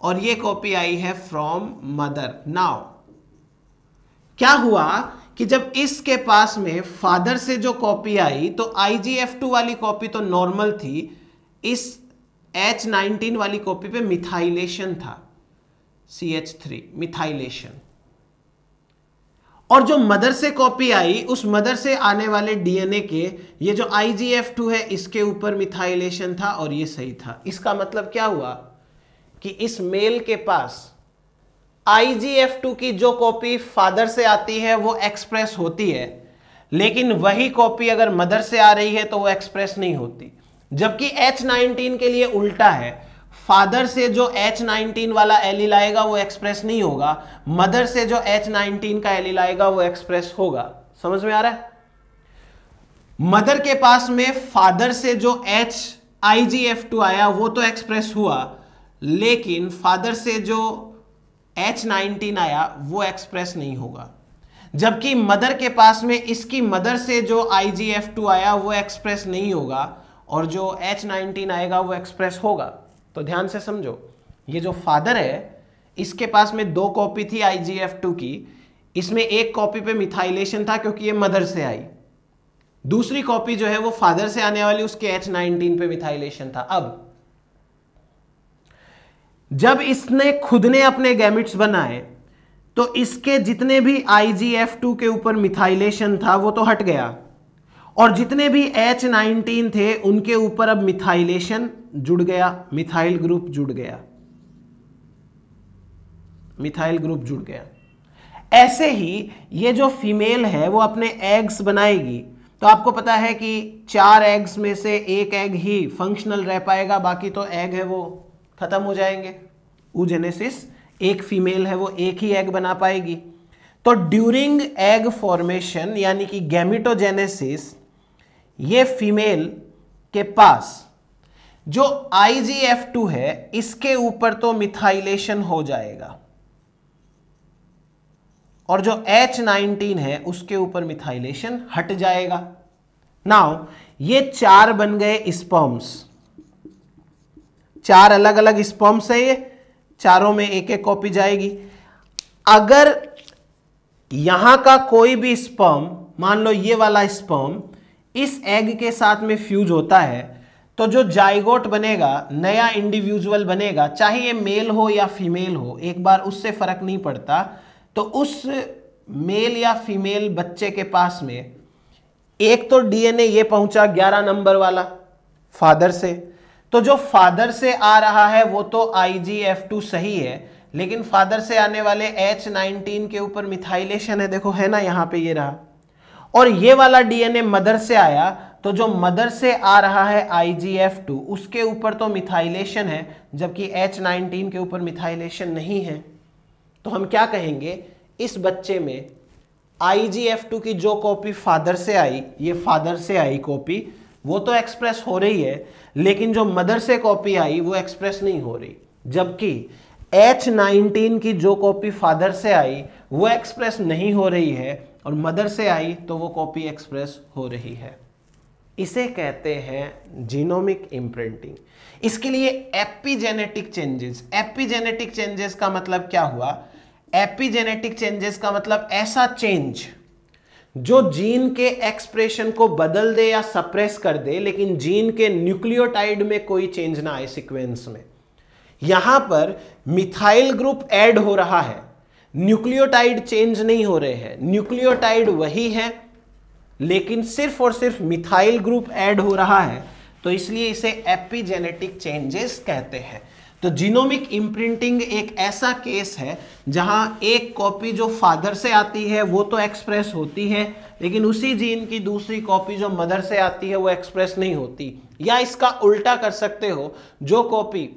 और ये कॉपी आई है फ्रॉम मदर। नाउ, क्या हुआ? कि जब इसके पास में फादर से जो कॉपी आई तो टू वाली कॉपी तो नॉर्मल थी। इस H19 वाली कॉपी पे मिथाइलेशन था। CH3 मिथाइलेशन और जो मदर से कॉपी आई, उस मदर से आने वाले डीएनए के, ये जो IgF2 है, इसके ऊपर मिथाइलेशन था और ये सही था। इसका मतलब क्या हुआ? कि इस मेल के पास IgF2 की जो कॉपी फादर से आती है, वो एक्सप्रेस होती है। लेकिन वही कॉपी अगर मदर से आ रही है तो वो एक्सप्रेस नहीं होती। जबकि H19 के लिए उल्टा है। फादर से जो H19 वाला एलिल आएगा वो एक्सप्रेस नहीं होगा। मदर से जो H19 का एलिल आएगा वो एक्सप्रेस होगा। समझ में आ रहा है? मदर के पास में फादर से जो H IgF2 आया, वो तो एक्सप्रेस हुआ। लेकिन फादर से जो H19 आया, वो एक्सप्रेस नहीं होगा। जबकि मदर के पास में इसकी मदर से जो IgF2 आया, वो एक्सप्रेस नहीं होगा और जो H19 आएगा, वो एक्सप्रेस होगा। तो ध्यान से समझो, ये जो फादर है, इसके पास में दो कॉपी थी आई जी एफ़ टू की। इसमें एक कॉपी पे मिथाइलेशन था क्योंकि ये मदर से आई। दूसरी कॉपी जो है, वो फादर से आने वाली, उसके H19 पे मिथाइलेशन था। अब जब इसने खुद ने अपने गैमिट्स बनाए तो इसके जितने भी IgF2 के ऊपर मिथाइलेशन था, वो तो हट गया। और जितने भी H19 थे, उनके ऊपर अब मिथाइलेशन जुड़ गया मिथाइल ग्रुप जुड़ गया। मिथाइल ग्रुप जुड़ गया। ऐसे ही ये जो फीमेल है, वो अपने एग्स बनाएगी। तो आपको पता है कि चार एग्स में से एक एग ही फंक्शनल रह पाएगा, बाकी तो एग है वो। खत्म हो जाएँगे। ऊजेनेसिस एक फीमेल है, वो एक ही एग बना पाएगी। तो ड्यूरिंग एग फॉर्मेशन यानी कि गैमिटोजेनेसिस ये फीमेल के पास जो IgF2 है, इसके ऊपर तो मिथाइलेशन हो जाएगा। और जो H19 है, उसके ऊपर मिथाइलेशन हट जाएगा। नाउ ये चार बन गए स्पॉम्स चार अलग अलग स्पॉम्स है ये। चारों में एक एक कॉपी जाएगी। अगर यहाँ का कोई भी स्पर्म मान लो ये वाला स्पर्म इस एग के साथ में फ्यूज होता है तो जो जाइगोट बनेगा, नया इंडिविजुअल बनेगा, चाहे ये मेल हो या फीमेल हो, एक बार उससे फ़र्क नहीं पड़ता तो उस मेल या फीमेल बच्चे के पास में, एक तो डीएनए ये पहुँचा 11 नंबर वाला फादर से। तो जो फादर से आ रहा है, वो तो IgF2 सही है, लेकिन फादर से आने वाले H19 के ऊपर मिथाइलेशन है, देखो, है ना, यहाँ पे ये रहा। और ये वाला डीएनए मदर से आया तो जो मदर से आ रहा है IgF2 उसके ऊपर तो मिथाइलेशन है, जबकि H19 के ऊपर मिथाइलेशन नहीं है। तो हम क्या कहेंगे, इस बच्चे में IgF2 की जो कॉपी फादर से आई, ये फादर से आई कॉपी वो तो एक्सप्रेस हो रही है, लेकिन जो मदर से कॉपी आई, वो एक्सप्रेस नहीं हो रही। जबकि H19 की जो कॉपी फादर से आई, वो एक्सप्रेस नहीं हो रही है, और मदर से आई तो वो कॉपी एक्सप्रेस हो रही है। इसे कहते हैं जीनोमिक इम्प्रिंटिंग इसके लिए एपिजेनेटिक चेंजेस एपिजेनेटिक चेंजेस का मतलब क्या हुआ? एपिजेनेटिक चेंजेस का मतलब ऐसा चेंज जो जीन के एक्सप्रेशन को बदल दे या सप्रेस कर दे, लेकिन जीन के न्यूक्लियोटाइड में कोई चेंज ना आए सीक्वेंस में। यहाँ पर मिथाइल ग्रुप ऐड हो रहा है। न्यूक्लियोटाइड चेंज नहीं हो रहे हैं। न्यूक्लियोटाइड वही है, लेकिन सिर्फ़ और सिर्फ़ मिथाइल ग्रुप ऐड हो रहा है। तो इसलिए इसे एपिजेनेटिक चेंजेस कहते हैं। तो जीनोमिक इम्प्रिंटिंग एक ऐसा केस है, जहाँ एक कॉपी जो फादर से आती है, वो तो एक्सप्रेस होती है, लेकिन उसी जीन की दूसरी कॉपी जो मदर से आती है, वो एक्सप्रेस नहीं होती। या इसका उल्टा कर सकते हो, जो कॉपी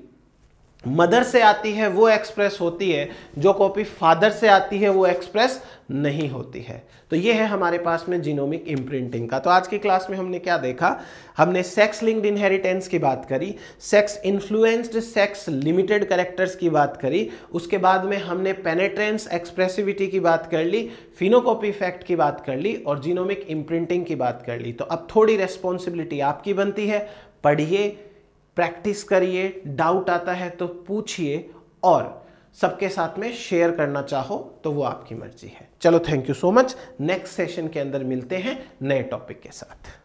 मदर से आती है, वो एक्सप्रेस होती है, जो कॉपी फादर से आती है, वो एक्सप्रेस नहीं होती है। तो ये है हमारे पास में जीनोमिक इम्प्रिंटिंग का। तो आज की क्लास में हमने क्या देखा? हमने सेक्स लिंक्ड इनहेरिटेंस की बात करी sex influenced sex limited characters की बात करी, उसके बाद में हमने पेनेट्रेंस एक्सप्रेसिविटी की बात कर ली फिनोकॉपी इफ़ेक्ट की बात कर ली और जीनोमिक इम्प्रिंटिंग की बात कर ली। तो अब थोड़ी रेस्पॉन्सिबिलिटी आपकी बनती है। पढ़िए प्रैक्टिस करिए डाउट आता है तो पूछिए और सबके साथ में शेयर करना चाहो तो वो आपकी मर्ज़ी है। चलो thank you so much next session के अंदर मिलते हैं नए टॉपिक के साथ.